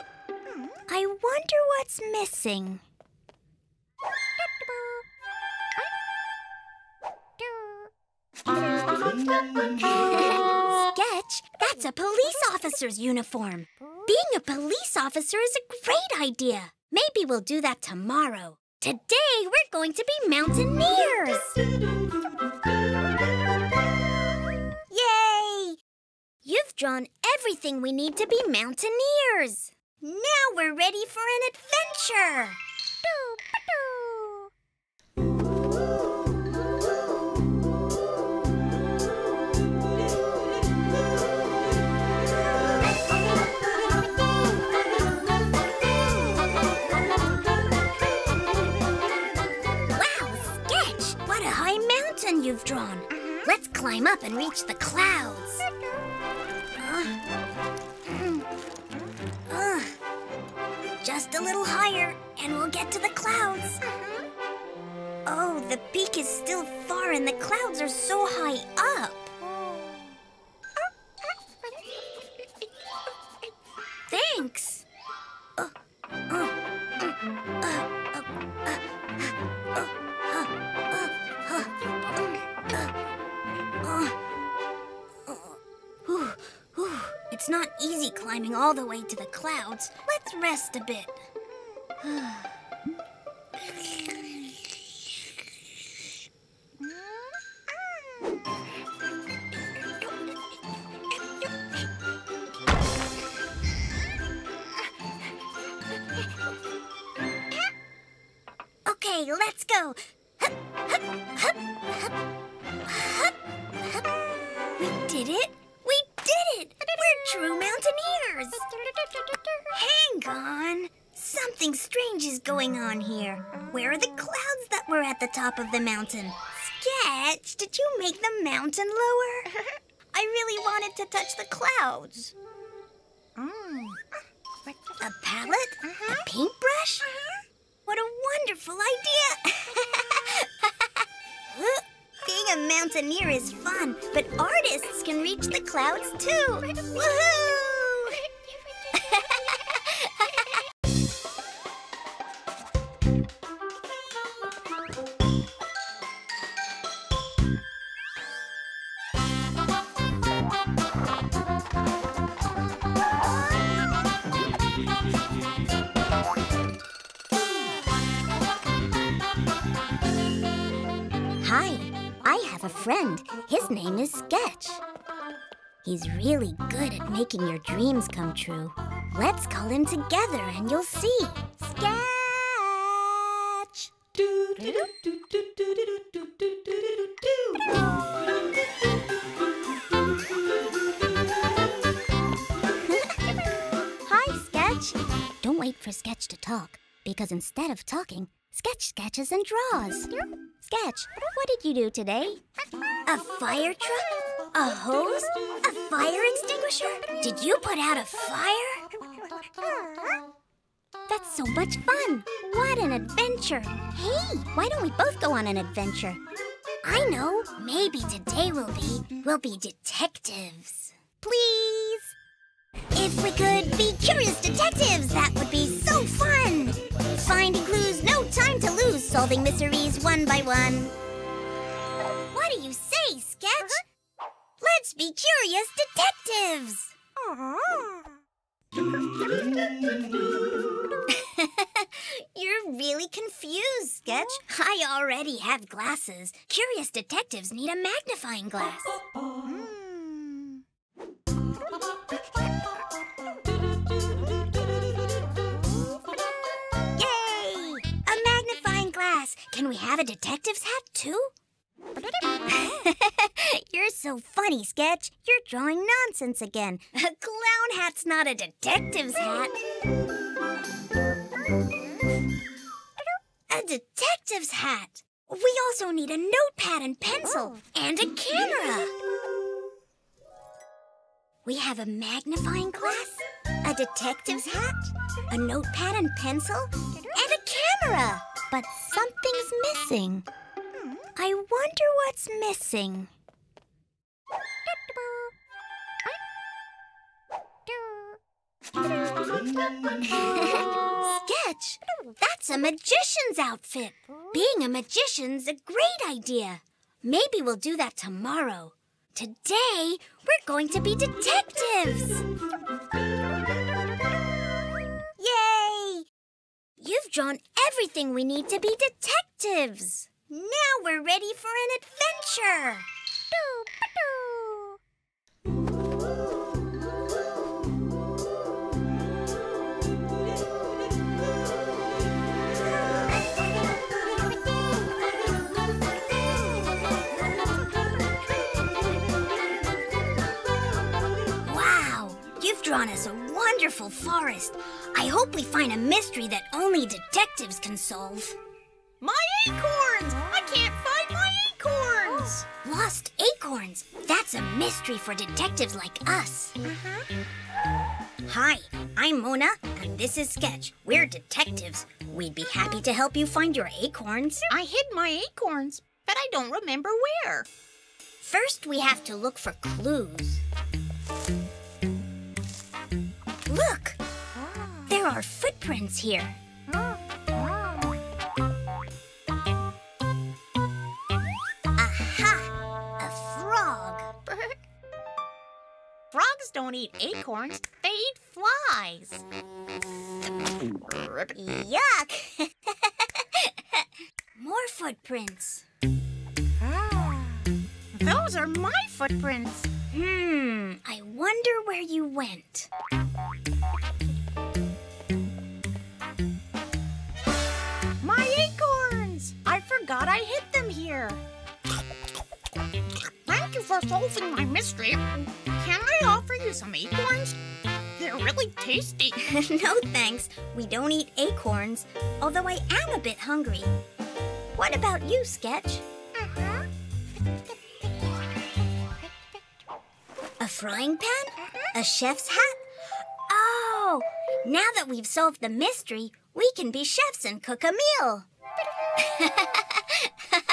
I wonder what's missing. Sketch, that's a police officer's uniform. Being a police officer is a great idea. Maybe we'll do that tomorrow. Today, we're going to be mountaineers. Yay! You've drawn everything we need to be mountaineers. Now we're ready for an adventure. Wow, Sketch! What a high mountain you've drawn. Uh-huh. Let's climb up and reach the clouds. Just a little higher, and we'll get to the clouds. Oh, the peak is still far, and the clouds are so high up. Thanks. Uh, uh, uh, uh, It's not easy climbing all the way to the clouds. Let's rest a bit. Okay, let's go. Hup, hup, hup, going on here. Where are the clouds that were at the top of the mountain? Sketch, did you make the mountain lower? I really wanted to touch the clouds. Mm. A palette? A uh-huh. paintbrush? Uh-huh. What a wonderful idea! Being a mountaineer is fun, but artists can reach the clouds too. Woohoo! Friend. His name is Sketch. He's really good at making your dreams come true. Let's call him together and you'll see. Sketch! Hi, Sketch. Don't wait for Sketch to talk, because instead of talking, Sketch sketches and draws. Sketch, what did you do today? A fire truck? A hose? A fire extinguisher? Did you put out a fire? That's so much fun! What an adventure! Hey, why don't we both go on an adventure? I know. Maybe today we'll be we'll be detectives. Please. If we could be curious detectives, that would be so fun! Finding solving mysteries one by one. What do you say, Sketch? Let's be curious detectives! You're really confused, Sketch. I already have glasses. Curious detectives need a magnifying glass. Yay! Can we have a detective's hat too? You're so funny, Sketch. You're drawing nonsense again. A clown hat's not a detective's hat. A detective's hat. We also need a notepad and pencil and a camera. We have a magnifying glass, a detective's hat, a notepad and pencil, and a camera. But something's missing. I wonder what's missing. Sketch, that's a magician's outfit. Being a magician's a great idea. Maybe we'll do that tomorrow. Today, we're going to be detectives. You've drawn everything we need to be detectives. Now we're ready for an adventure. Wow, you've drawn us a wonderful forest. I hope we find a mystery that only detectives can solve.
My acorns! I can't find my acorns!
Lost acorns. That's a mystery for detectives like us. Uh-huh. Hi, I'm Mona, and this is Sketch. We're detectives. We'd be happy to help you find your acorns.
I hid my acorns, but I don't remember where.
First, we have to look for clues. There are footprints here. Aha! A frog.
Frogs
don't eat acorns, they eat flies.
Yuck! More footprints.
Ah, those are my footprints.
Hmm, I wonder where you went.
Forgot I hid them here. Thank you for solving my mystery. Can I offer you some acorns? They're really tasty.
no thanks, we don't eat acorns, although I am a bit hungry. What about you, Sketch?
Uh-huh.
A frying pan? A chef's hat? Oh, now that we've solved the mystery, we can be chefs and cook a meal. Ha ha!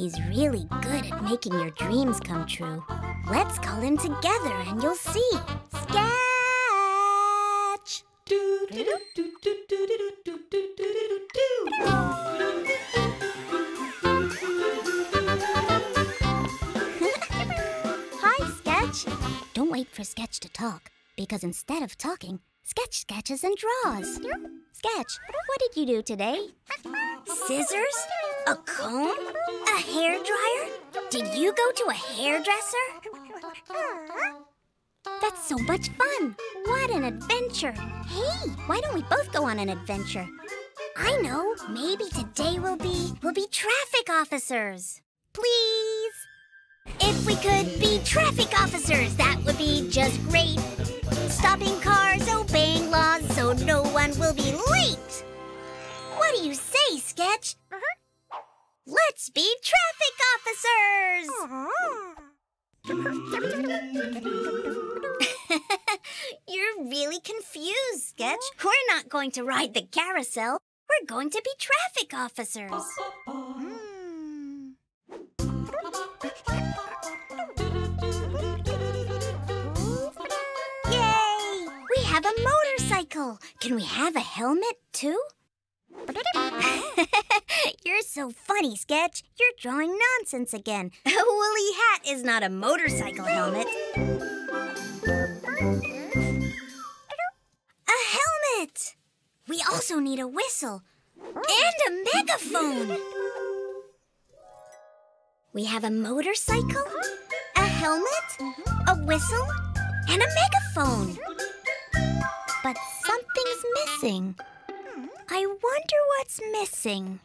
He's really good at making your dreams come true. Let's call him together and you'll see. Sketch! Hi, Sketch. Don't wait for Sketch to talk, because instead of talking, Sketch sketches and draws. Sketch, what did you do today? Scissors? A comb? A hair dryer? Did you go to a hairdresser? That's so much fun! What an adventure! Hey, why don't we both go on an adventure? I know. Maybe today we'll be we'll be traffic officers. Please. If we could be traffic officers, that would be just great. Stopping cars, obeying laws, so no one will be late. What do you say, Sketch? Mm-hmm. Let's be traffic officers! You're really confused, Sketch. We're not going to ride the carousel. We're going to be traffic officers. have a motorcycle. Can we have a helmet, too? You're so funny, Sketch. You're drawing nonsense again. A woolly hat is not a motorcycle helmet. A helmet! We also need a whistle and a megaphone. We have a motorcycle, a helmet, a whistle, and a megaphone. But something's missing. I wonder what's missing.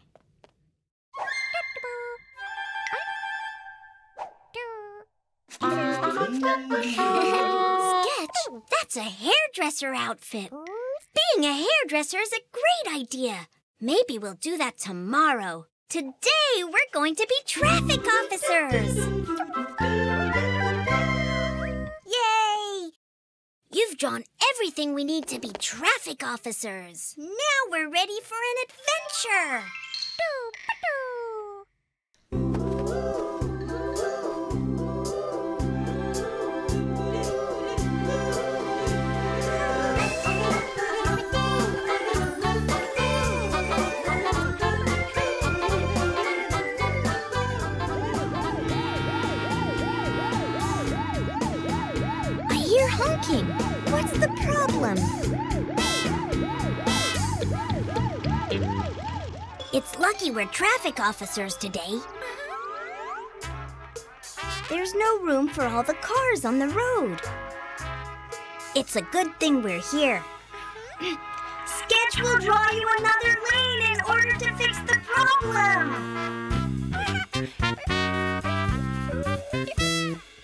Sketch, that's a hairdresser outfit. Being a hairdresser is a great idea. Maybe we'll do that tomorrow. Today, we're going to be traffic officers. Drawn everything we need to be traffic officers. Now we're ready for an adventure. The problem? It's lucky we're traffic officers today. There's no room for all the cars on the road. It's a good thing we're here. Sketch will draw you another lane in order to fix the problem.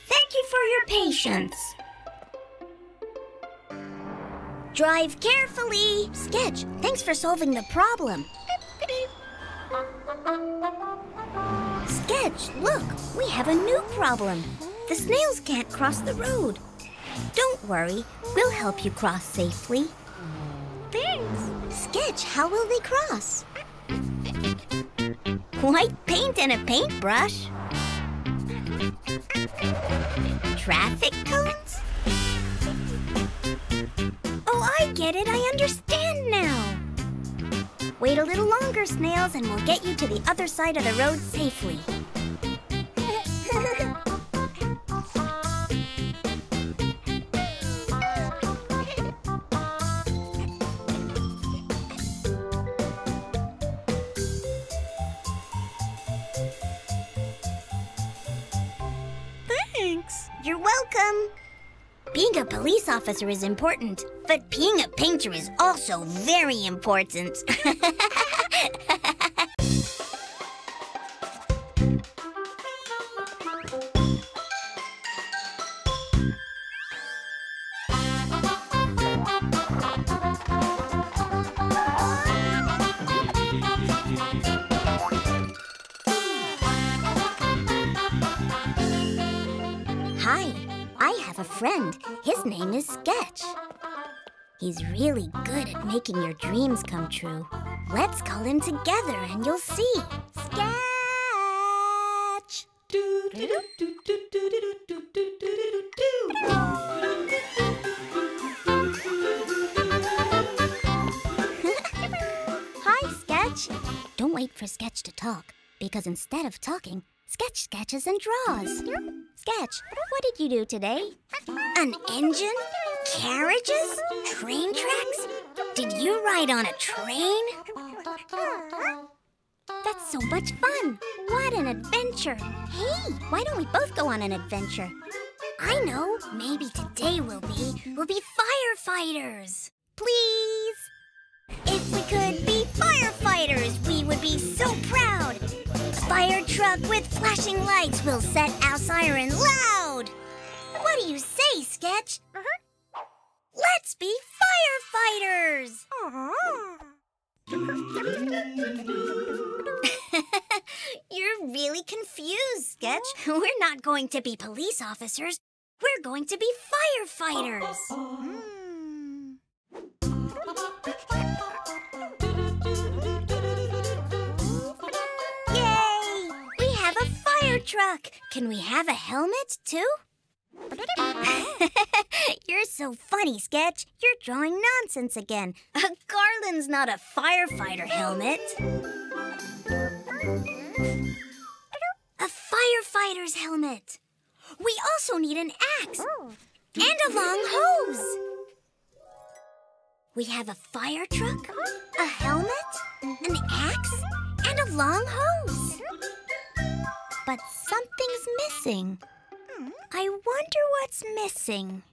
Thank you for your patience. Drive carefully. Sketch, thanks for solving the problem. Sketch, look, we have a new problem. The snails can't cross the road. Don't worry, we'll help you cross safely.
Thanks.
Sketch, how will they cross? White paint and a paintbrush. Traffic cones? I get it. I understand now. Wait a little longer, snails, and we'll get you to the other side of the road safely.
Thanks.
You're welcome. Being a police officer is important, but being a painter is also very important. friend. His name is Sketch. He's really good at making your dreams come true. Let's call him together and you'll see. Sketch! Hi, Sketch. Don't wait for Sketch to talk, because instead of talking, Sketch sketches and draws. Sketch, what did you do today? An engine? Carriages? Train tracks? Did you ride on a train? That's so much fun! What an adventure! Hey, why don't we both go on an adventure? I know. Maybe today we'll be we'll be firefighters. Please. If we could be firefighters, we would be so proud. A fire truck with flashing lights will set our siren loud. What do you say, Sketch? Uh-huh. Let's be firefighters. You're really confused, Sketch. We're not going to be police officers. We're going to be firefighters. Yay! Truck. Can we have a helmet, too? You're so funny, Sketch. You're drawing nonsense again. A garland's not a firefighter helmet. A firefighter's helmet. We also need an axe and a long hose. We have a fire truck, a helmet, an axe, and a long hose. But something's missing. I wonder what's missing.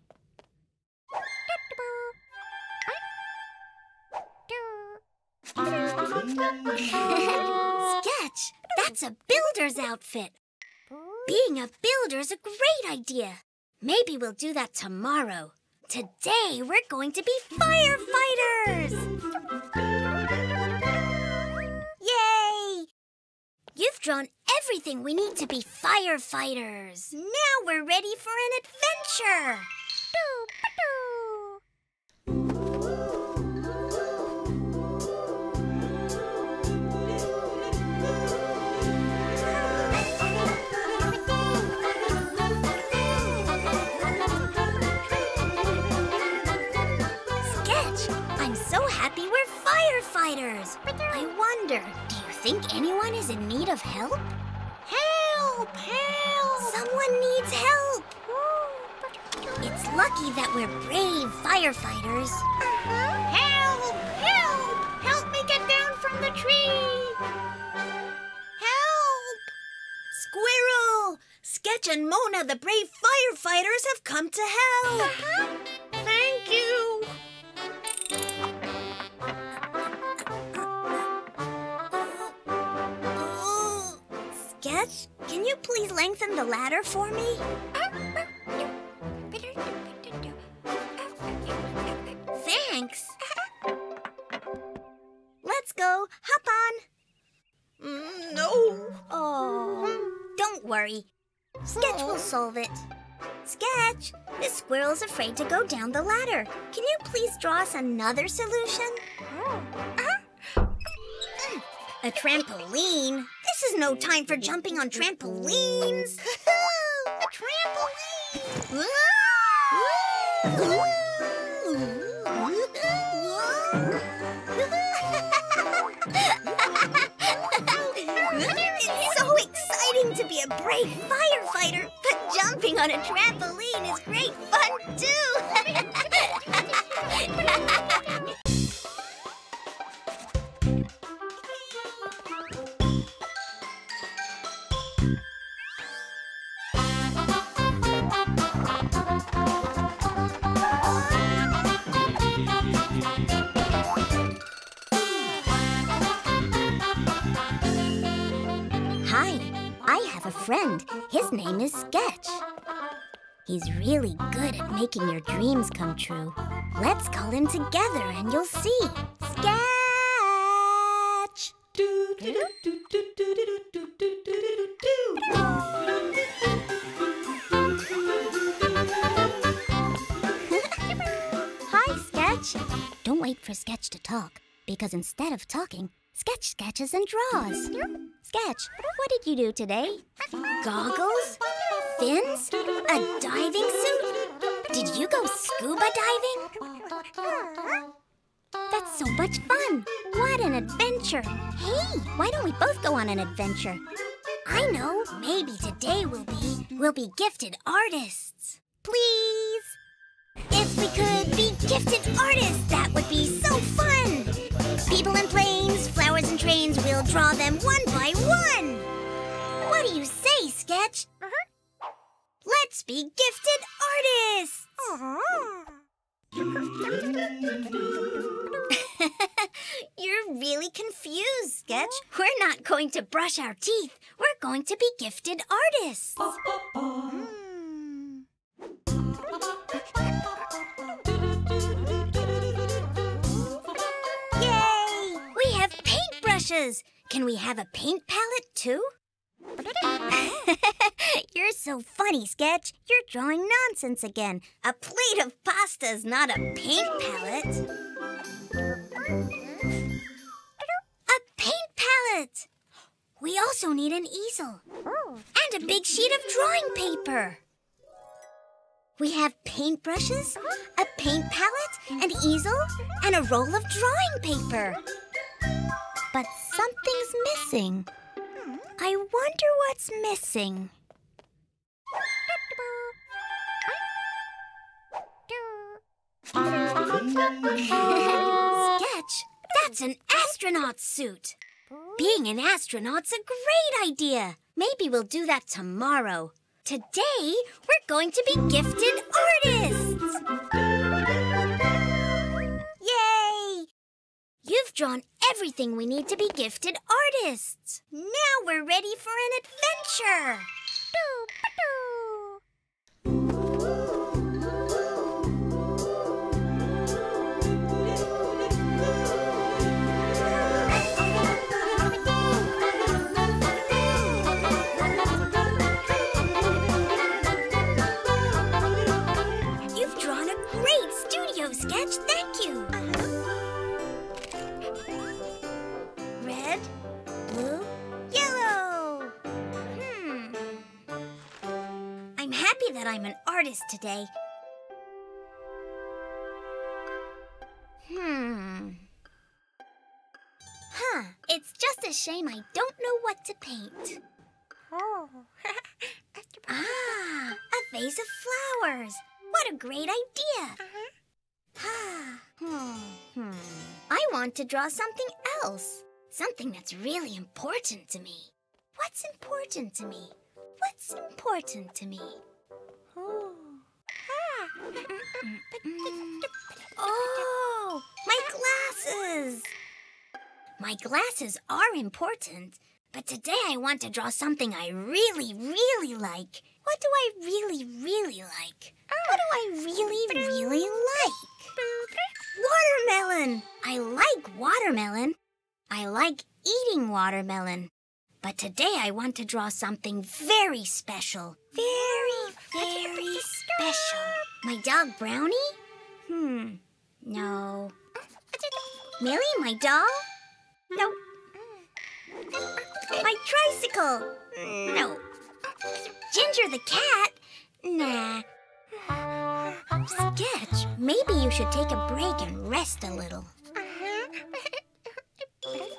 Sketch, that's a builder's outfit. Being a builder's a great idea. Maybe we'll do that tomorrow. Today, we're going to be firefighters! You've drawn everything we need to be firefighters. Now we're ready for an adventure. Sketch, I'm so happy we're firefighters. I wonder, think anyone is in need of help? Help! Help! Someone needs help! It's lucky that we're brave firefighters. Uh-huh.
Help! Help! Help me get down from the tree!
Help! Squirrel! Sketch and Mona, the brave firefighters, have come to help.
Thank
Can you please lengthen the ladder for me? Thanks. Let's go. Hop on.
Mm, no.
Oh, don't worry. Sketch will solve it. Sketch, this squirrel's afraid to go down the ladder. Can you please draw us another solution? Uh-huh. A trampoline? This is no time for jumping on trampolines.
A trampoline.
it's so exciting to be a brave firefighter, but jumping on a trampoline is great He's really good at making your dreams come true. Let's call him together and you'll see. Sketch! Hi, Sketch. Don't wait for Sketch to talk, because instead of talking, Sketch sketches and draws. Sketch, what did you do today? Goggles? Fins? A diving suit? Did you go scuba diving? That's so much fun! What an adventure! Hey, why don't we both go on an adventure? I know. Maybe today we'll be we'll be gifted artists. Please. If we could be gifted artists, that would be so fun. People and planes, flowers and trains, we'll draw them one by one. What do you say, Sketch? Uh -huh. Let's be gifted artists. You're really confused, Sketch. We're not going to brush our teeth. We're going to be gifted artists. Yay! Paintbrushes. Can we have a paint palette too? You're so funny, Sketch. You're drawing nonsense again. A plate of pasta is not a paint palette. A paint palette! We also need an easel. And a big sheet of drawing paper. We have paintbrushes, a paint palette, an easel, and a roll of drawing paper. But something's missing. I wonder what's missing. Sketch, that's an astronaut suit. Being an astronaut's a great idea. Maybe we'll do that tomorrow. Today, we're going to be gifted artists. You've drawn everything we need to be gifted artists. Now we're ready for an adventure. You've I'm an artist today. Hmm. Huh. It's just a shame I don't know what to paint.
Oh.
Ah, a vase of flowers. What a great idea. Ah, hmm, hmm. I want to draw something else. Something that's really important to me. What's important to me? What's important to me?
Oh.
My glasses! My glasses are important, but today I want to draw something I really, really like. What do I really, really like? What do I really, really like? Watermelon! I like watermelon. I like eating watermelon. But today I want to draw something very special. Very, very special. My dog Brownie? Hmm. No. Millie, my doll? No. My tricycle? No. Ginger the cat? Nah. Sketch, maybe you should take a break and rest a little.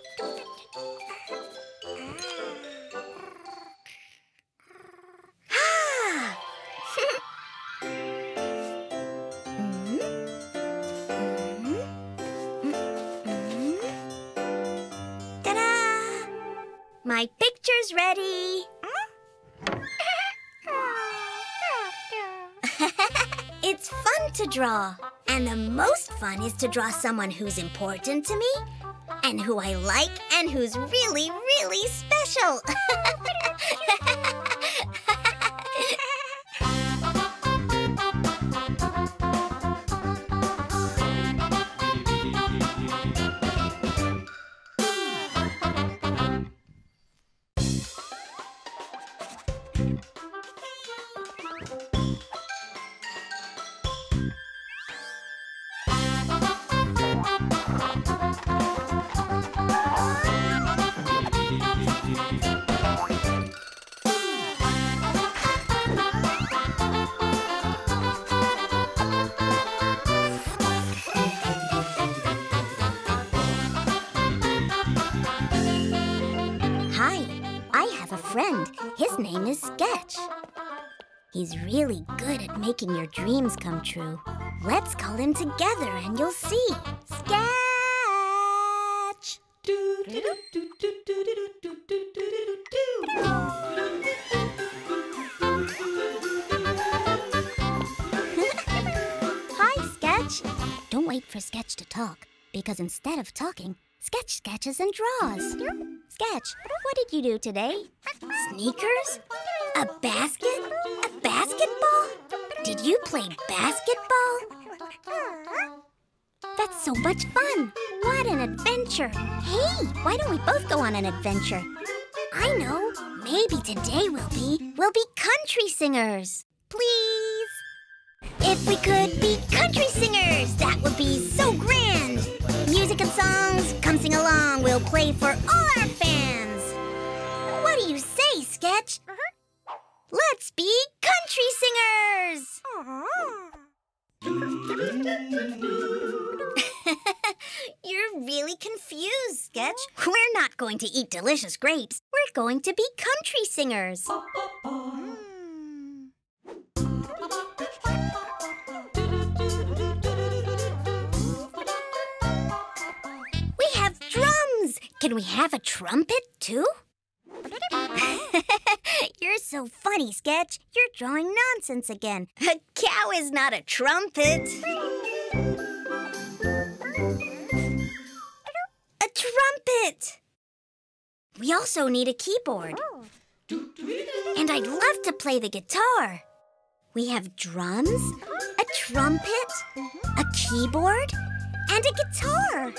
My picture's ready. It's fun to draw. And the most fun is to draw someone who's important to me, and who I like, and who's really, really special. He's really good at making your dreams come true. Let's call him together and you'll see. Sketch! Hi, Sketch. Don't wait for Sketch to talk, because instead of talking, Sketch sketches and draws. Sketch, what did you do today? Sneakers? A basket? Basketball? Did you play basketball? That's so much fun! What an adventure! Hey, why don't we both go on an adventure? I know. Maybe today we'll be we'll be country singers. Please. If we could be country singers, that would be so grand. Music and songs, come sing along. We'll play for all our fans. What do you say, Sketch? Let's be country singers. You're really confused, Sketch. We're not going to eat delicious grapes. We're going to be country singers. Hmm. We have drums. Can we have a trumpet too? You're so funny, Sketch. You're drawing nonsense again. A cow is not a trumpet. A trumpet. We also need a keyboard. And I'd love to play the guitar. We have drums, a trumpet, a keyboard, and a guitar.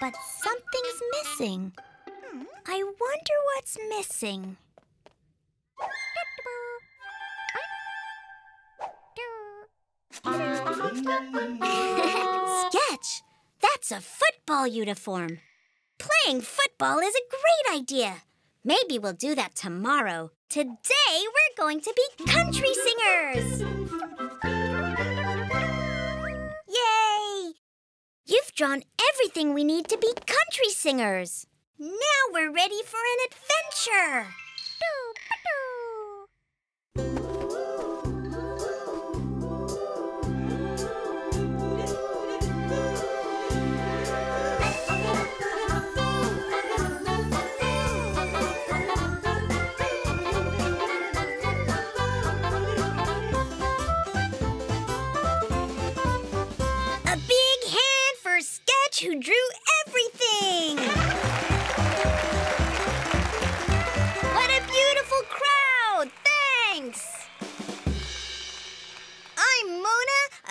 But something's missing. I wonder what's missing. Sketch! That's a football uniform. Playing football is a great idea. Maybe we'll do that tomorrow. Today, we're going to be country singers. Yay! You've drawn everything we need to be country singers. Now we're ready for an adventure. A big hand for Sketch who drew everything.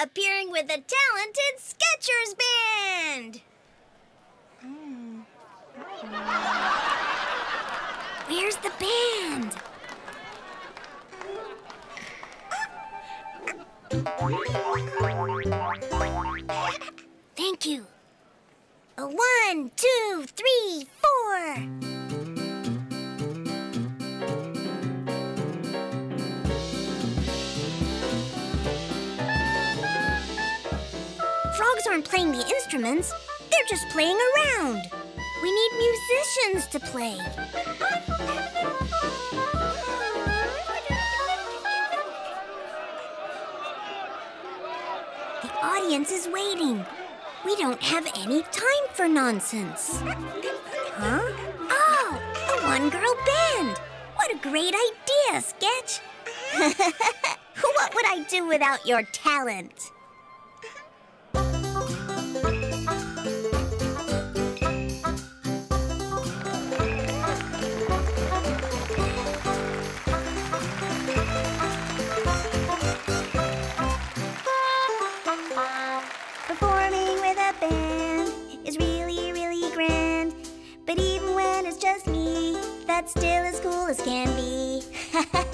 Appearing with a talented Skechers band. Hmm. Where's the band? Thank you. One, two, three, four. Frogs aren't playing the instruments, they're just playing around. We need musicians to play. The audience is waiting. We don't have any time for nonsense. Huh? Oh, a one girl band. What a great idea, Sketch. what would I do without your talent? That's still as cool as can be.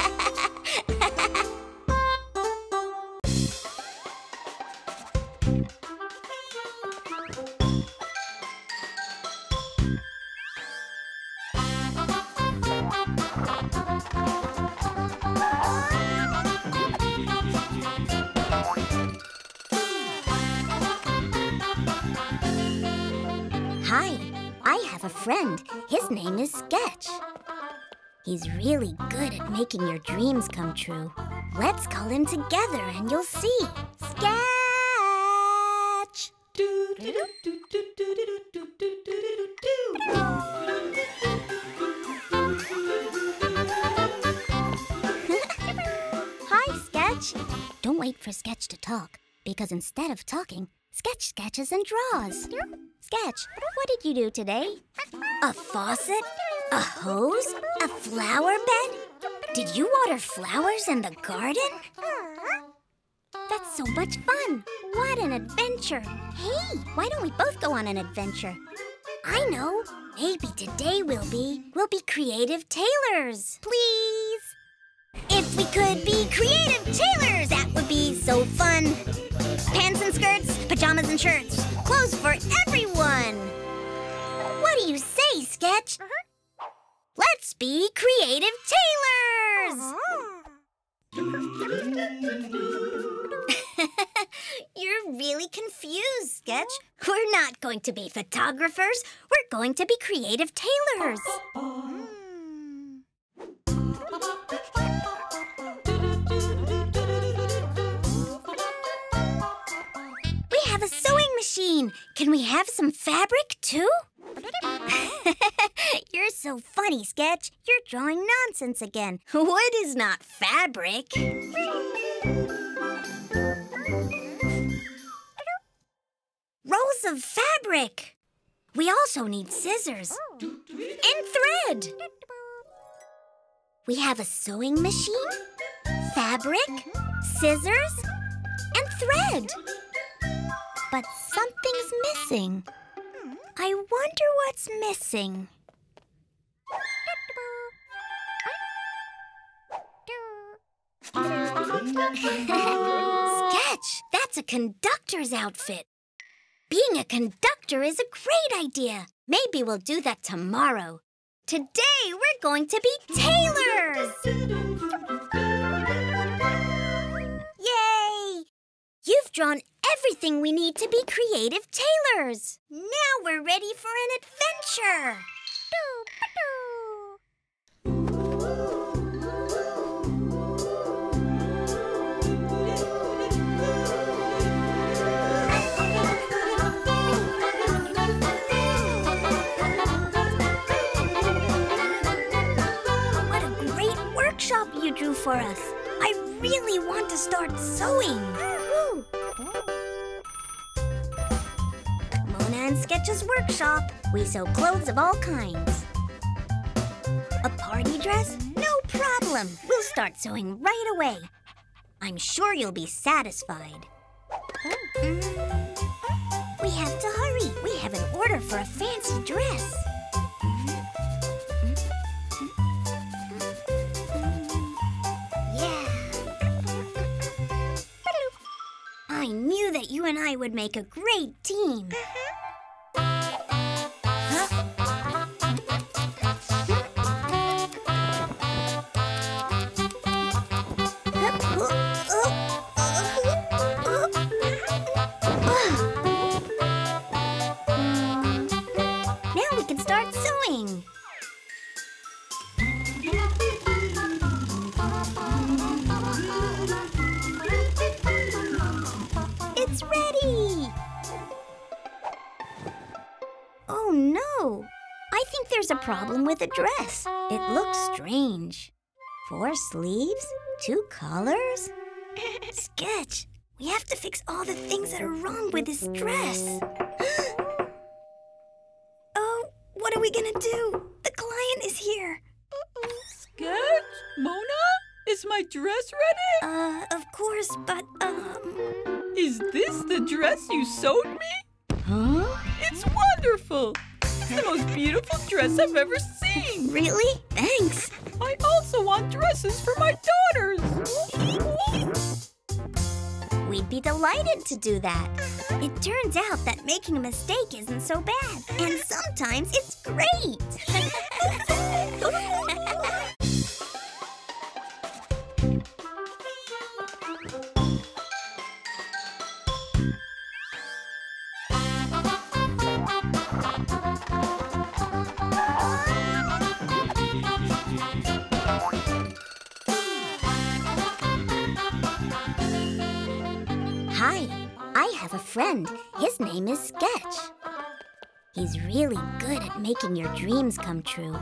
He's really good at making your dreams come true. Let's call him together and you'll see. Sketch! Hi, Sketch. Don't wait for Sketch to talk, because instead of talking, Sketch sketches and draws. Sketch, what did you do today? A faucet? A hose? A flower bed? Did you water flowers in the garden? That's so much fun. What an adventure. Hey, why don't we both go on an adventure? I know. Maybe today we'll be we'll be creative tailors. Please. If we could be creative tailors, that would be so fun. Pants and skirts, pajamas and shirts, clothes for everyone. What do you say, Sketch? Uh-huh. Let's be creative tailors. You're really confused, Sketch. We're not going to be photographers. We're going to be creative tailors. Hmm. Machine. Can we have some fabric too? You're so funny, Sketch. You're drawing nonsense again. Wood is not fabric. Rolls of fabric. We also need scissors and thread. We have a sewing machine, fabric, scissors, and thread. But something's missing. I wonder what's missing. Sketch! That's a conductor's outfit. Being a conductor is a great idea. Maybe we'll do that tomorrow. Today, we're going to be tailors! Yay! You've drawn everything we need to be creative tailors. Now we're ready for an adventure. What a great workshop you drew for us. I really want to start sewing. And Sketch's workshop. We sew clothes of all kinds. A party dress? No problem. We'll start sewing right away. I'm sure you'll be satisfied. Mm. We have to hurry. We have an order for a fancy dress. Yeah. I knew that you and I would make a great team. Now we there's a problem with the dress. It looks strange. Four sleeves? Two colors? Sketch, we have to fix all the things that are wrong with this dress. oh, what are we gonna do? The client is here.
Sketch? Mona? Is my dress ready?
Uh, of course, but, um.
Is this the dress you sewed me?
Huh?
It's wonderful! It's the most beautiful dress I've ever seen!
Really? Thanks.
I also want dresses for my daughters!
We'd be delighted to do that. It turns out that making a mistake isn't so bad, and sometimes it's great. I have a friend. His name is Sketch. He's really good at making your dreams come true.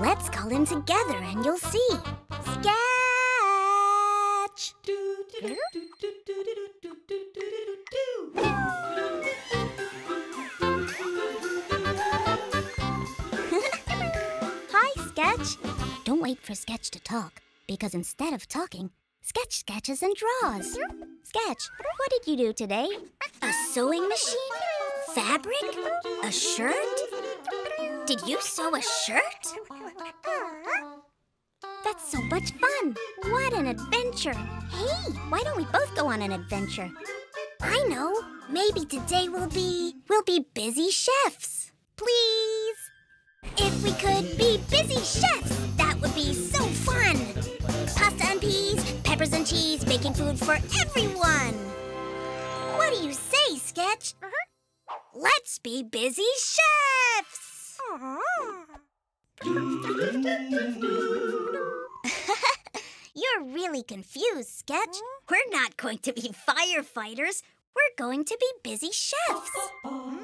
Let's call him together and you'll see. Sketch! Hi, Sketch. Don't wait for Sketch to talk, because instead of talking, Sketch sketches and draws. Sketch, what did you do today? A sewing machine? Fabric? A shirt? Did you sew a shirt? That's so much fun. What an adventure. Hey, why don't we both go on an adventure? I know. Maybe today we'll be we'll be busy chefs. Please. If we could be busy chefs, that would be so fun. Pasta and peas, peppers and cheese, making food for everyone. What do you say, Sketch? Uh-huh. Let's be busy chefs. You're really confused, Sketch. Uh-huh. We're not going to be firefighters. We're going to be busy chefs.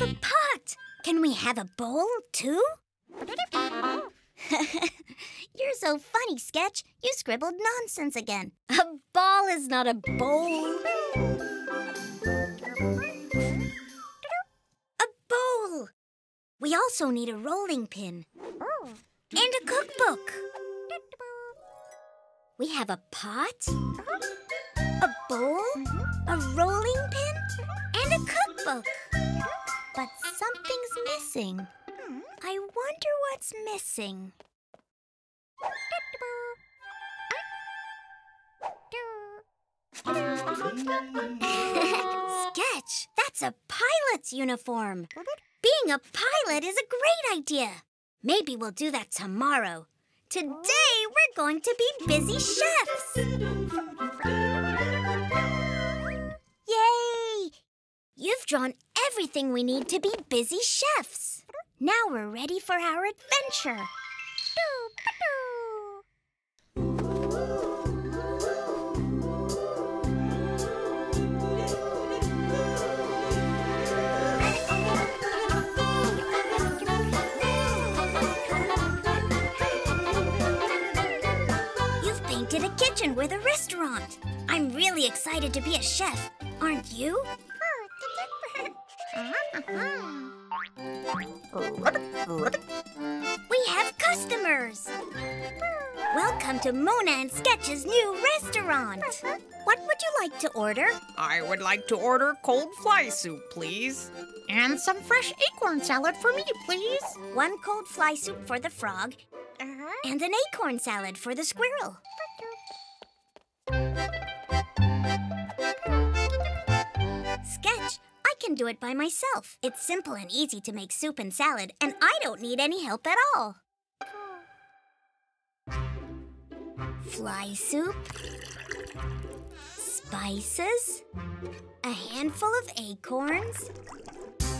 have a pot. Can we have a bowl, too? You're so funny, Sketch. You scribbled nonsense again. A ball is not a bowl. A bowl. We also need a rolling pin. And a cookbook. We have a pot, a bowl, a rolling pin, and a cookbook. But something's missing. I wonder what's missing. Sketch, that's a pilot's uniform. Being a pilot is a great idea. Maybe we'll do that tomorrow. Today, we're going to be busy chefs. Yay! You've drawn everything we need to be busy chefs. Now we're ready for our adventure. You've painted a kitchen with a restaurant. I'm really excited to be a chef. Aren't you? Customers! Welcome to Mona and Sketch's new restaurant. What would you like to order?
I would like to order cold fly soup, please. And some fresh acorn salad for me, please.
One cold fly soup for the frog, uh-huh. and an acorn salad for the squirrel. Can do it by myself. It's simple and easy to make soup and salad, and I don't need any help at all. Fly soup, spices, a handful of acorns.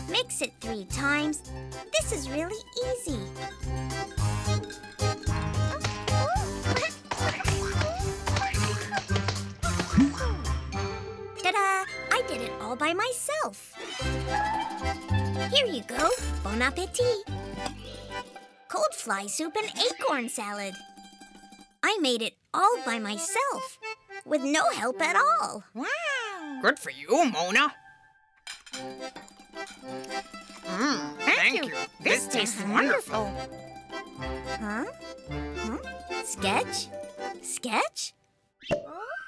Mix it three times. This is really easy. Did it all by myself. Here you go. Bon appetit. Cold fly soup and acorn salad. I made it all by myself, with no help at all.
Wow. Good for you, Mona. Mmm, thank, you. This, tastes wonderful.
Huh? Huh? Sketch? Sketch? Oh.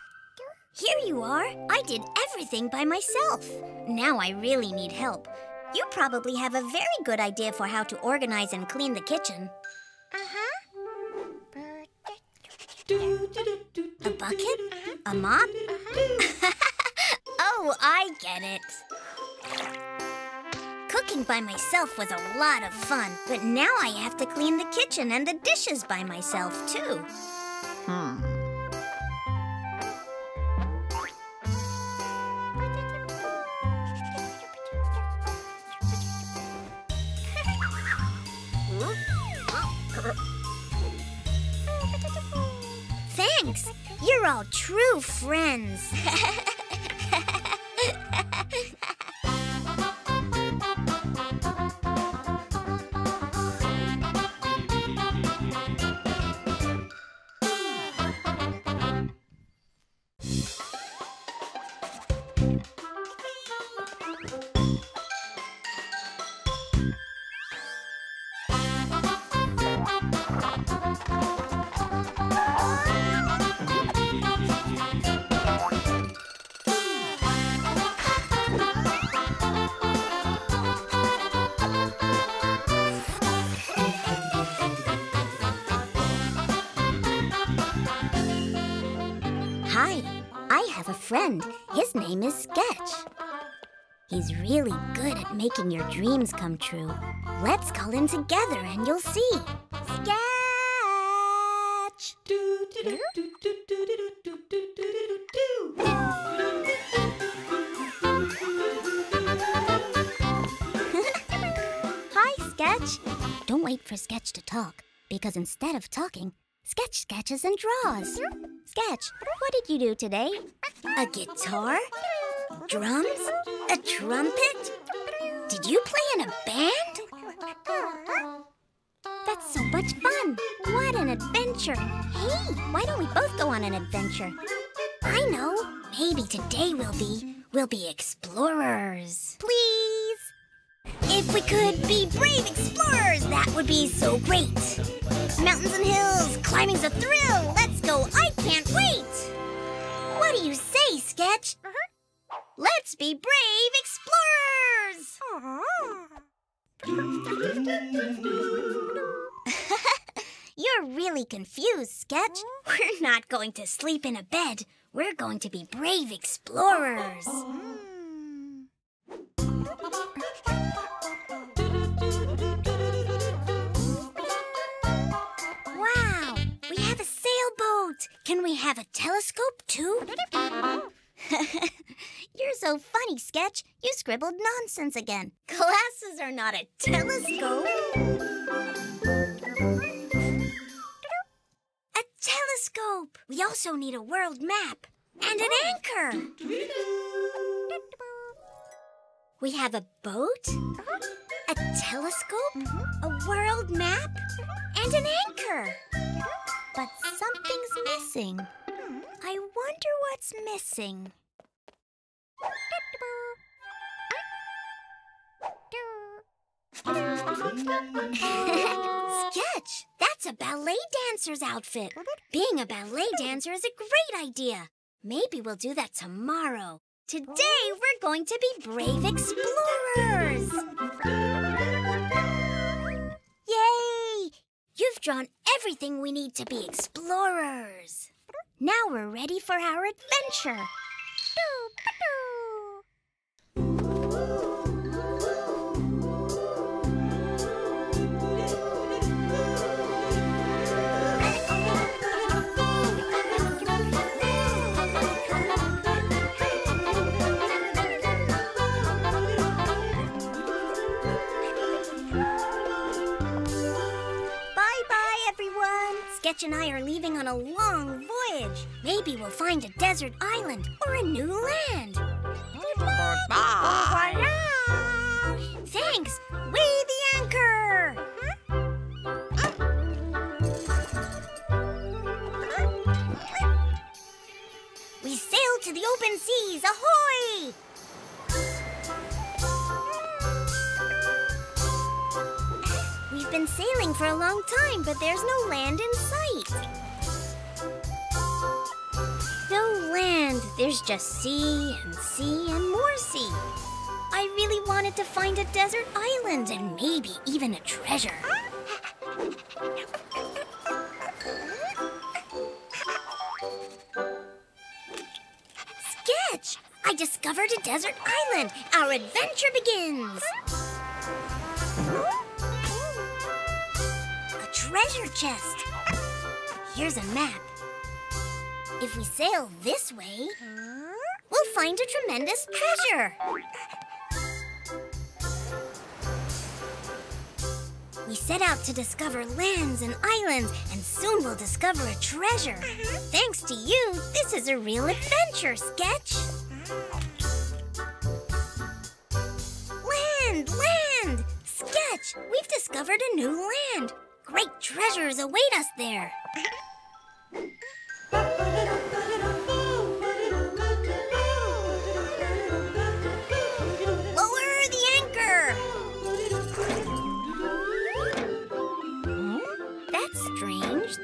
Here you are. I did everything by myself. Now I really need help. You probably have a very good idea for how to organize and clean the kitchen. Uh-huh. A bucket? A mop? oh, I get it. Cooking by myself was a lot of fun, but now I have to clean the kitchen and the dishes by myself, too.
Hmm.
Thanks. You're all true friends. He's really good at making your dreams come true. Let's call him together and you'll see. Sketch! Hi, Sketch. Don't wait for Sketch to talk, because instead of talking, Sketch sketches and draws. Sketch, what did you do today? A guitar? Drums? A trumpet? Did you play in a band? That's so much fun! What an adventure! Hey, why don't we both go on an adventure? I know. Maybe today we'll be we'll be explorers. Please. If we could be brave explorers, that would be so great. Mountains and hills, climbing's a thrill. Let's go! I can't wait. What do you say, Sketch? Uh-huh. Let's be brave explorers. You're really confused, Sketch. We're not going to sleep in a bed. We're going to be brave explorers. Wow, we have a sailboat. Can we have a telescope too? You're so funny, Sketch. You scribbled nonsense again. Glasses are not a telescope. A telescope. We also need a world map and an anchor. We have a boat, a telescope, a world map, and an anchor. But something's missing. I wonder what's missing. Sketch, that's a ballet dancer's outfit. Being a ballet dancer is a great idea. Maybe we'll do that tomorrow. Today, we're going to be brave explorers. Yay! You've drawn everything we need to be explorers. Now we're ready for our adventure. Bye-bye, everyone. Sketch and I are leaving on a long voyage. Maybe we'll find a desert island or a new land.
Goodbye.
Thanks. Weigh the anchor. We sail to the open seas. Ahoy! We've been sailing for a long time, but there's no land in sight. Land. There's just sea and sea and more sea. I really wanted to find a desert island and maybe even a treasure. Sketch! I discovered a desert island. Our adventure begins. A treasure chest. Here's a map. If we sail this way, we'll find a tremendous treasure. We set out to discover lands and islands, and soon we'll discover a treasure. Thanks to you, this is a real adventure, Sketch. Land, land! Sketch, we've discovered a new land. Great treasures await us there.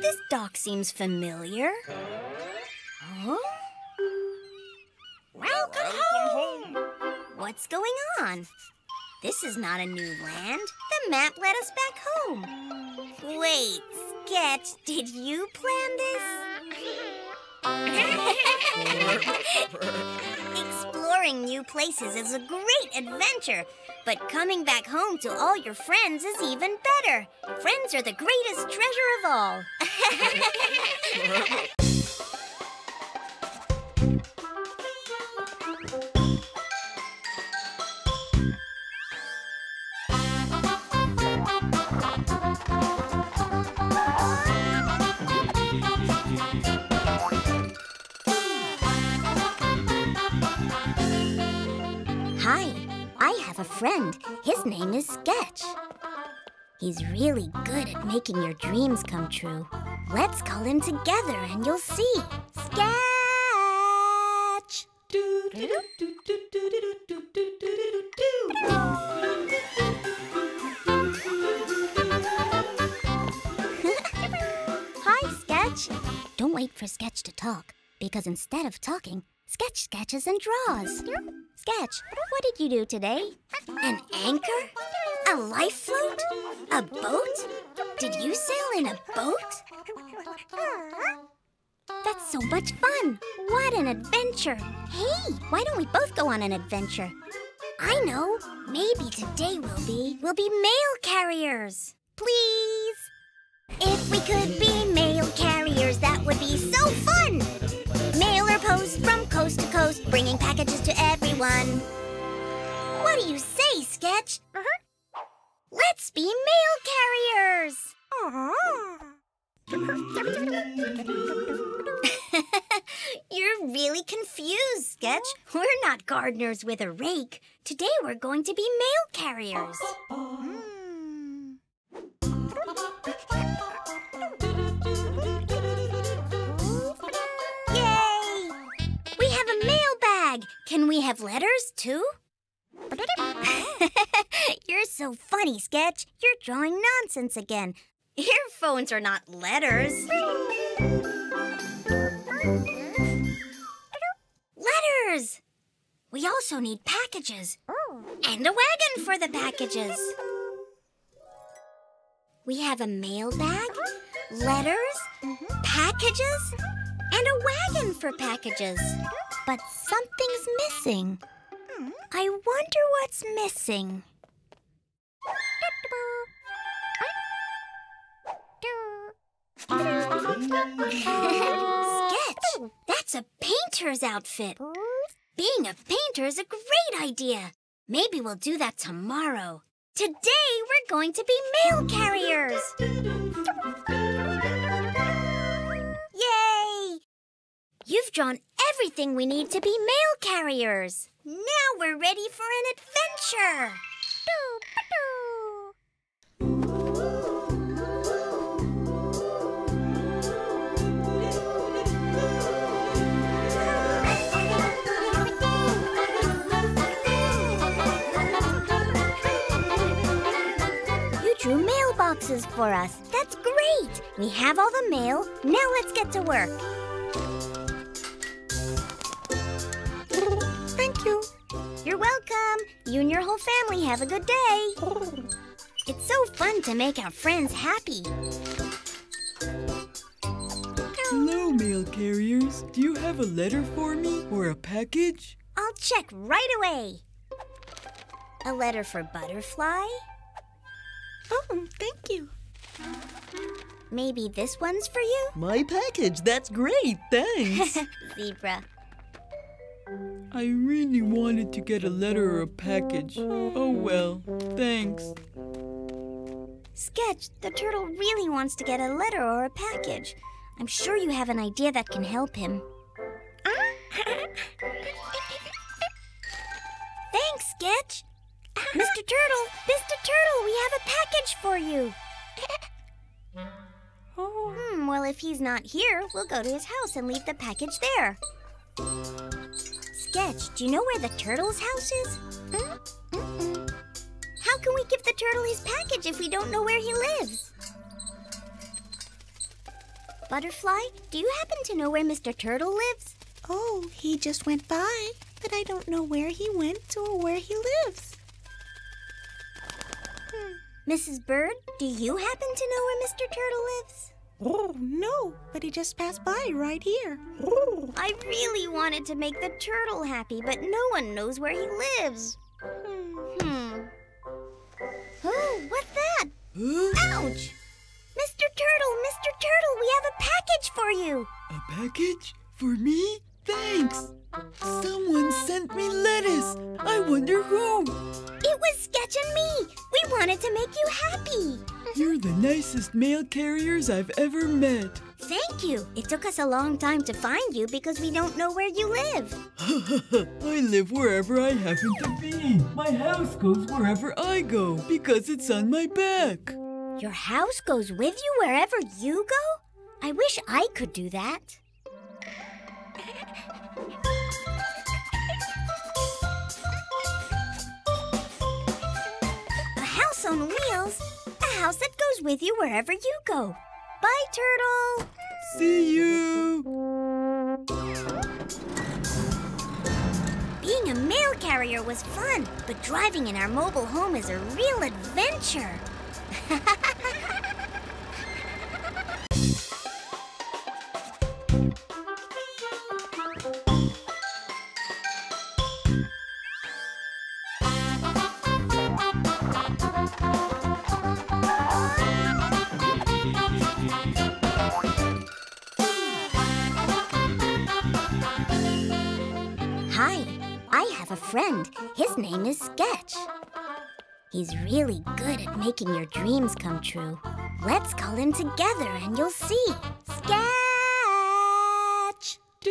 This dock seems familiar. Huh? Welcome, home. What's going on? This is not a new land. The map led us back home. Wait, Sketch, did you plan this? Exploring new places is a great adventure, but coming back home to all your friends is even better. Friends are the greatest treasure of all. a friend. His name is Sketch. He's really good at making your dreams come true. Let's call him together and you'll see. Sketch! Hi, Sketch. Don't wait for Sketch to talk, because instead of talking, Sketch sketches and draws. Sketch, what did you do today? An anchor? A life float? A boat? Did you sail in a boat? That's so much fun! What an adventure! Hey, why don't we both go on an adventure? I know. Maybe today we'll be we'll be mail carriers. Please. If we could be mail carriers, that would be so fun. Post from coast to coast, bringing packages to everyone. What do you say, Sketch? Uh-huh. Let's be mail carriers. You're really confused, Sketch. We're not gardeners with a rake. Today we're going to be mail carriers. Yay! Can we have letters too? You're so funny, Sketch. You're drawing nonsense again. Earphones are not letters. Letters! We also need packages. And a wagon for the packages. We have a mail bag, letters, packages, and a wagon for packages. But something's missing. I wonder what's missing. Sketch! That's a painter's outfit. Being a painter is a great idea. Maybe we'll do that tomorrow. Today, we're going to be mail carriers. You've drawn everything we need to be mail carriers. Now we're ready for an adventure. You drew mailboxes for us. That's great. We have all the mail. Now let's get to work. You're welcome. You and your whole family have a good day. It's so fun to make our friends happy.
Hello, mail carriers. Do you have a letter for me or a package?
I'll check right away. A letter for Butterfly?
Oh, thank you.
Maybe this one's for you?
My package, that's great, thanks.
Zebra.
I really wanted to get a letter or a package. Oh well, thanks.
Sketch, the turtle really wants to get a letter or a package. I'm sure you have an idea that can help him. Thanks, Sketch. Mr. Turtle, Mr. Turtle, we have a package for you.
Oh,
Hmm, well, if he's not here, we'll go to his house and leave the package there. Sketch, do you know where the turtle's house is? Hmm? Mm-mm. How can we give the turtle his package if we don't know where he lives? Butterfly, do you happen to know where Mr. Turtle lives?
Oh, he just went by, but I don't know where he went or where he lives.
Mrs. Bird, do you happen to know where Mr. Turtle lives?
Oh, no, but he just passed by right here.
I really wanted to make the turtle happy, but no one knows where he lives. Hmm. Oh, what's that?
huh?
Ouch! Mr. Turtle, Mr. Turtle, we have a package for you.
A package? For me? Thanks! Someone sent me lettuce! I wonder who!
It was Sketch and me. We wanted to make you happy.
You're the nicest mail carriers I've ever met.
Thank you. It took us a long time to find you because we don't know where you live.
I live wherever I happen to be. My house goes wherever I go because it's on my back.
Your house goes with you wherever you go? I wish I could do that. A house on wheels? A house that goes with you wherever you go. Bye, Turtle!
See you!
Being a mail carrier was fun, but driving in our mobile home is a real adventure. friend. His name is Sketch. He's really good at making your dreams come true. Let's call him together and you'll see. Sketch!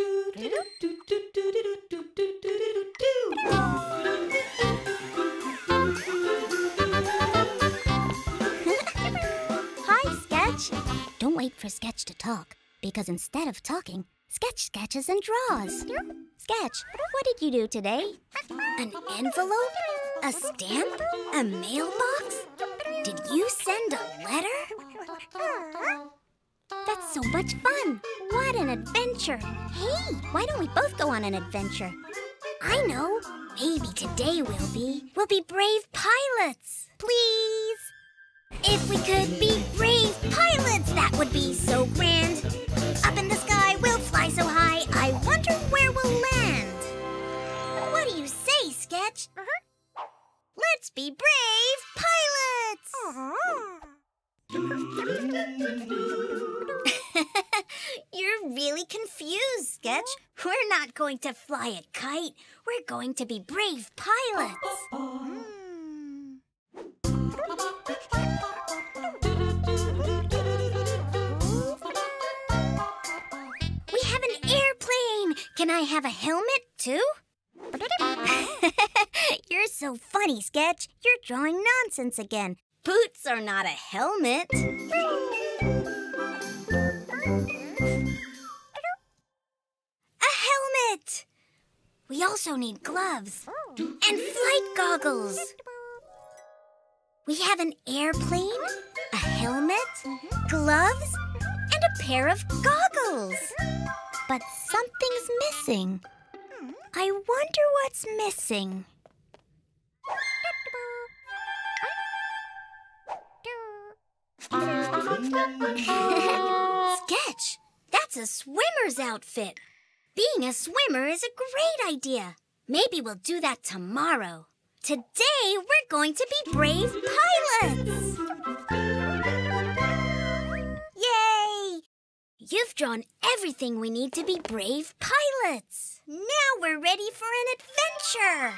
Hi, Sketch. Don't wait for Sketch to talk, because instead of talking, Sketch sketches and draws. Sketch, what did you do today? An envelope? A stamp? A mailbox? Did you send a letter? That's so much fun. What an adventure. Hey, why don't we both go on an adventure? I know. Maybe today we'll be. We'll be brave pilots. Please. If we could be brave pilots, that would be so grand. Up in the sky, fly so high. I wonder where we'll land. What do you say, Sketch? Uh-huh. Let's be brave pilots. You're really confused, Sketch. We're not going to fly a kite. We're going to be brave pilots. We Can I have a helmet too? You're so funny, Sketch. You're drawing nonsense again. Boots are not a helmet. A helmet! We also need gloves and flight goggles. We have an airplane, a helmet, gloves, and a pair of goggles. But something's missing. I wonder what's missing. Sketch, that's a swimmer's outfit. Being a swimmer is a great idea. Maybe we'll do that tomorrow. Today, we're going to be brave pilots. You've drawn everything we need to be brave pilots. Now we're ready for an adventure.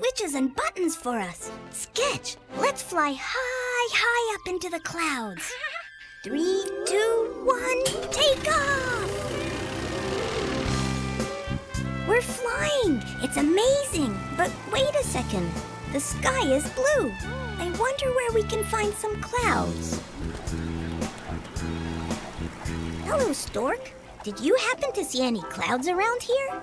Switches and buttons for us. Sketch, let's fly high, high up into the clouds. Three, two, one, take off! We're flying! It's amazing! But wait a second. The sky is blue. I wonder where we can find some clouds. Hello, Stork. Did you happen to see any clouds around here?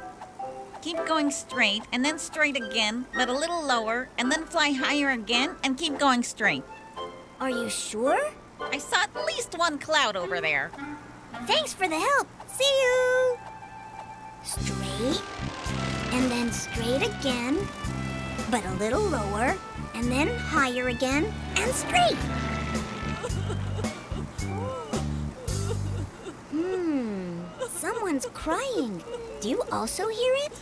Keep going straight and then straight again, but a little lower, and then fly higher again and keep going straight.
Are you sure?
I saw at least one cloud over there.
Thanks for the help. See you. Straight, and then straight again, but a little lower, and then higher again, and straight. Hmm, someone's crying. Do you also hear it?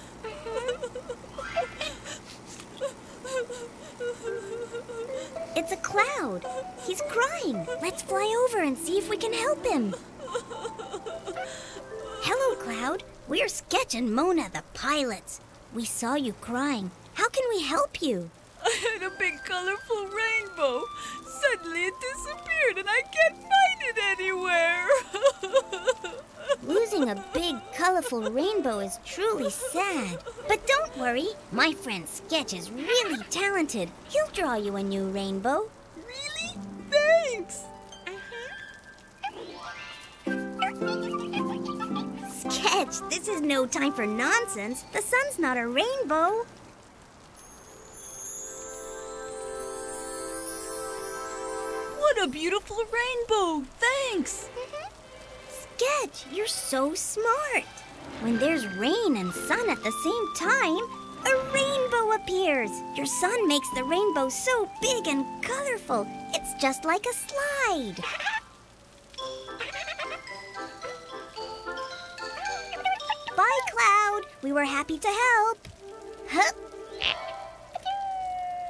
It's a cloud. He's crying. Let's fly over and see if we can help him. Hello, Cloud. We're Sketch and Mona, the pilots. We saw you crying. How can we help you?
I had a big colorful rainbow. Suddenly it disappeared and I can't find it anywhere.
Losing a big, colorful rainbow is truly sad. But don't worry, my friend Sketch is really talented. He'll draw you a new rainbow.
really? Thanks.
Sketch, this is no time for nonsense. The sun's not a rainbow.
What a beautiful rainbow. Thanks. Mm-hmm.
Sketch, you're so smart. When there's rain and sun at the same time, a rainbow appears. Your sun makes the rainbow so big and colorful. It's just like a slide. Bye, Cloud. We were happy to help. Hup.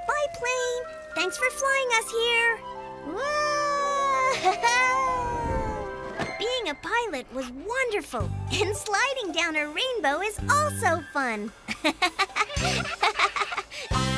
Bye, plane. Thanks for flying us here. Being a pilot was wonderful, and sliding down a rainbow is also fun.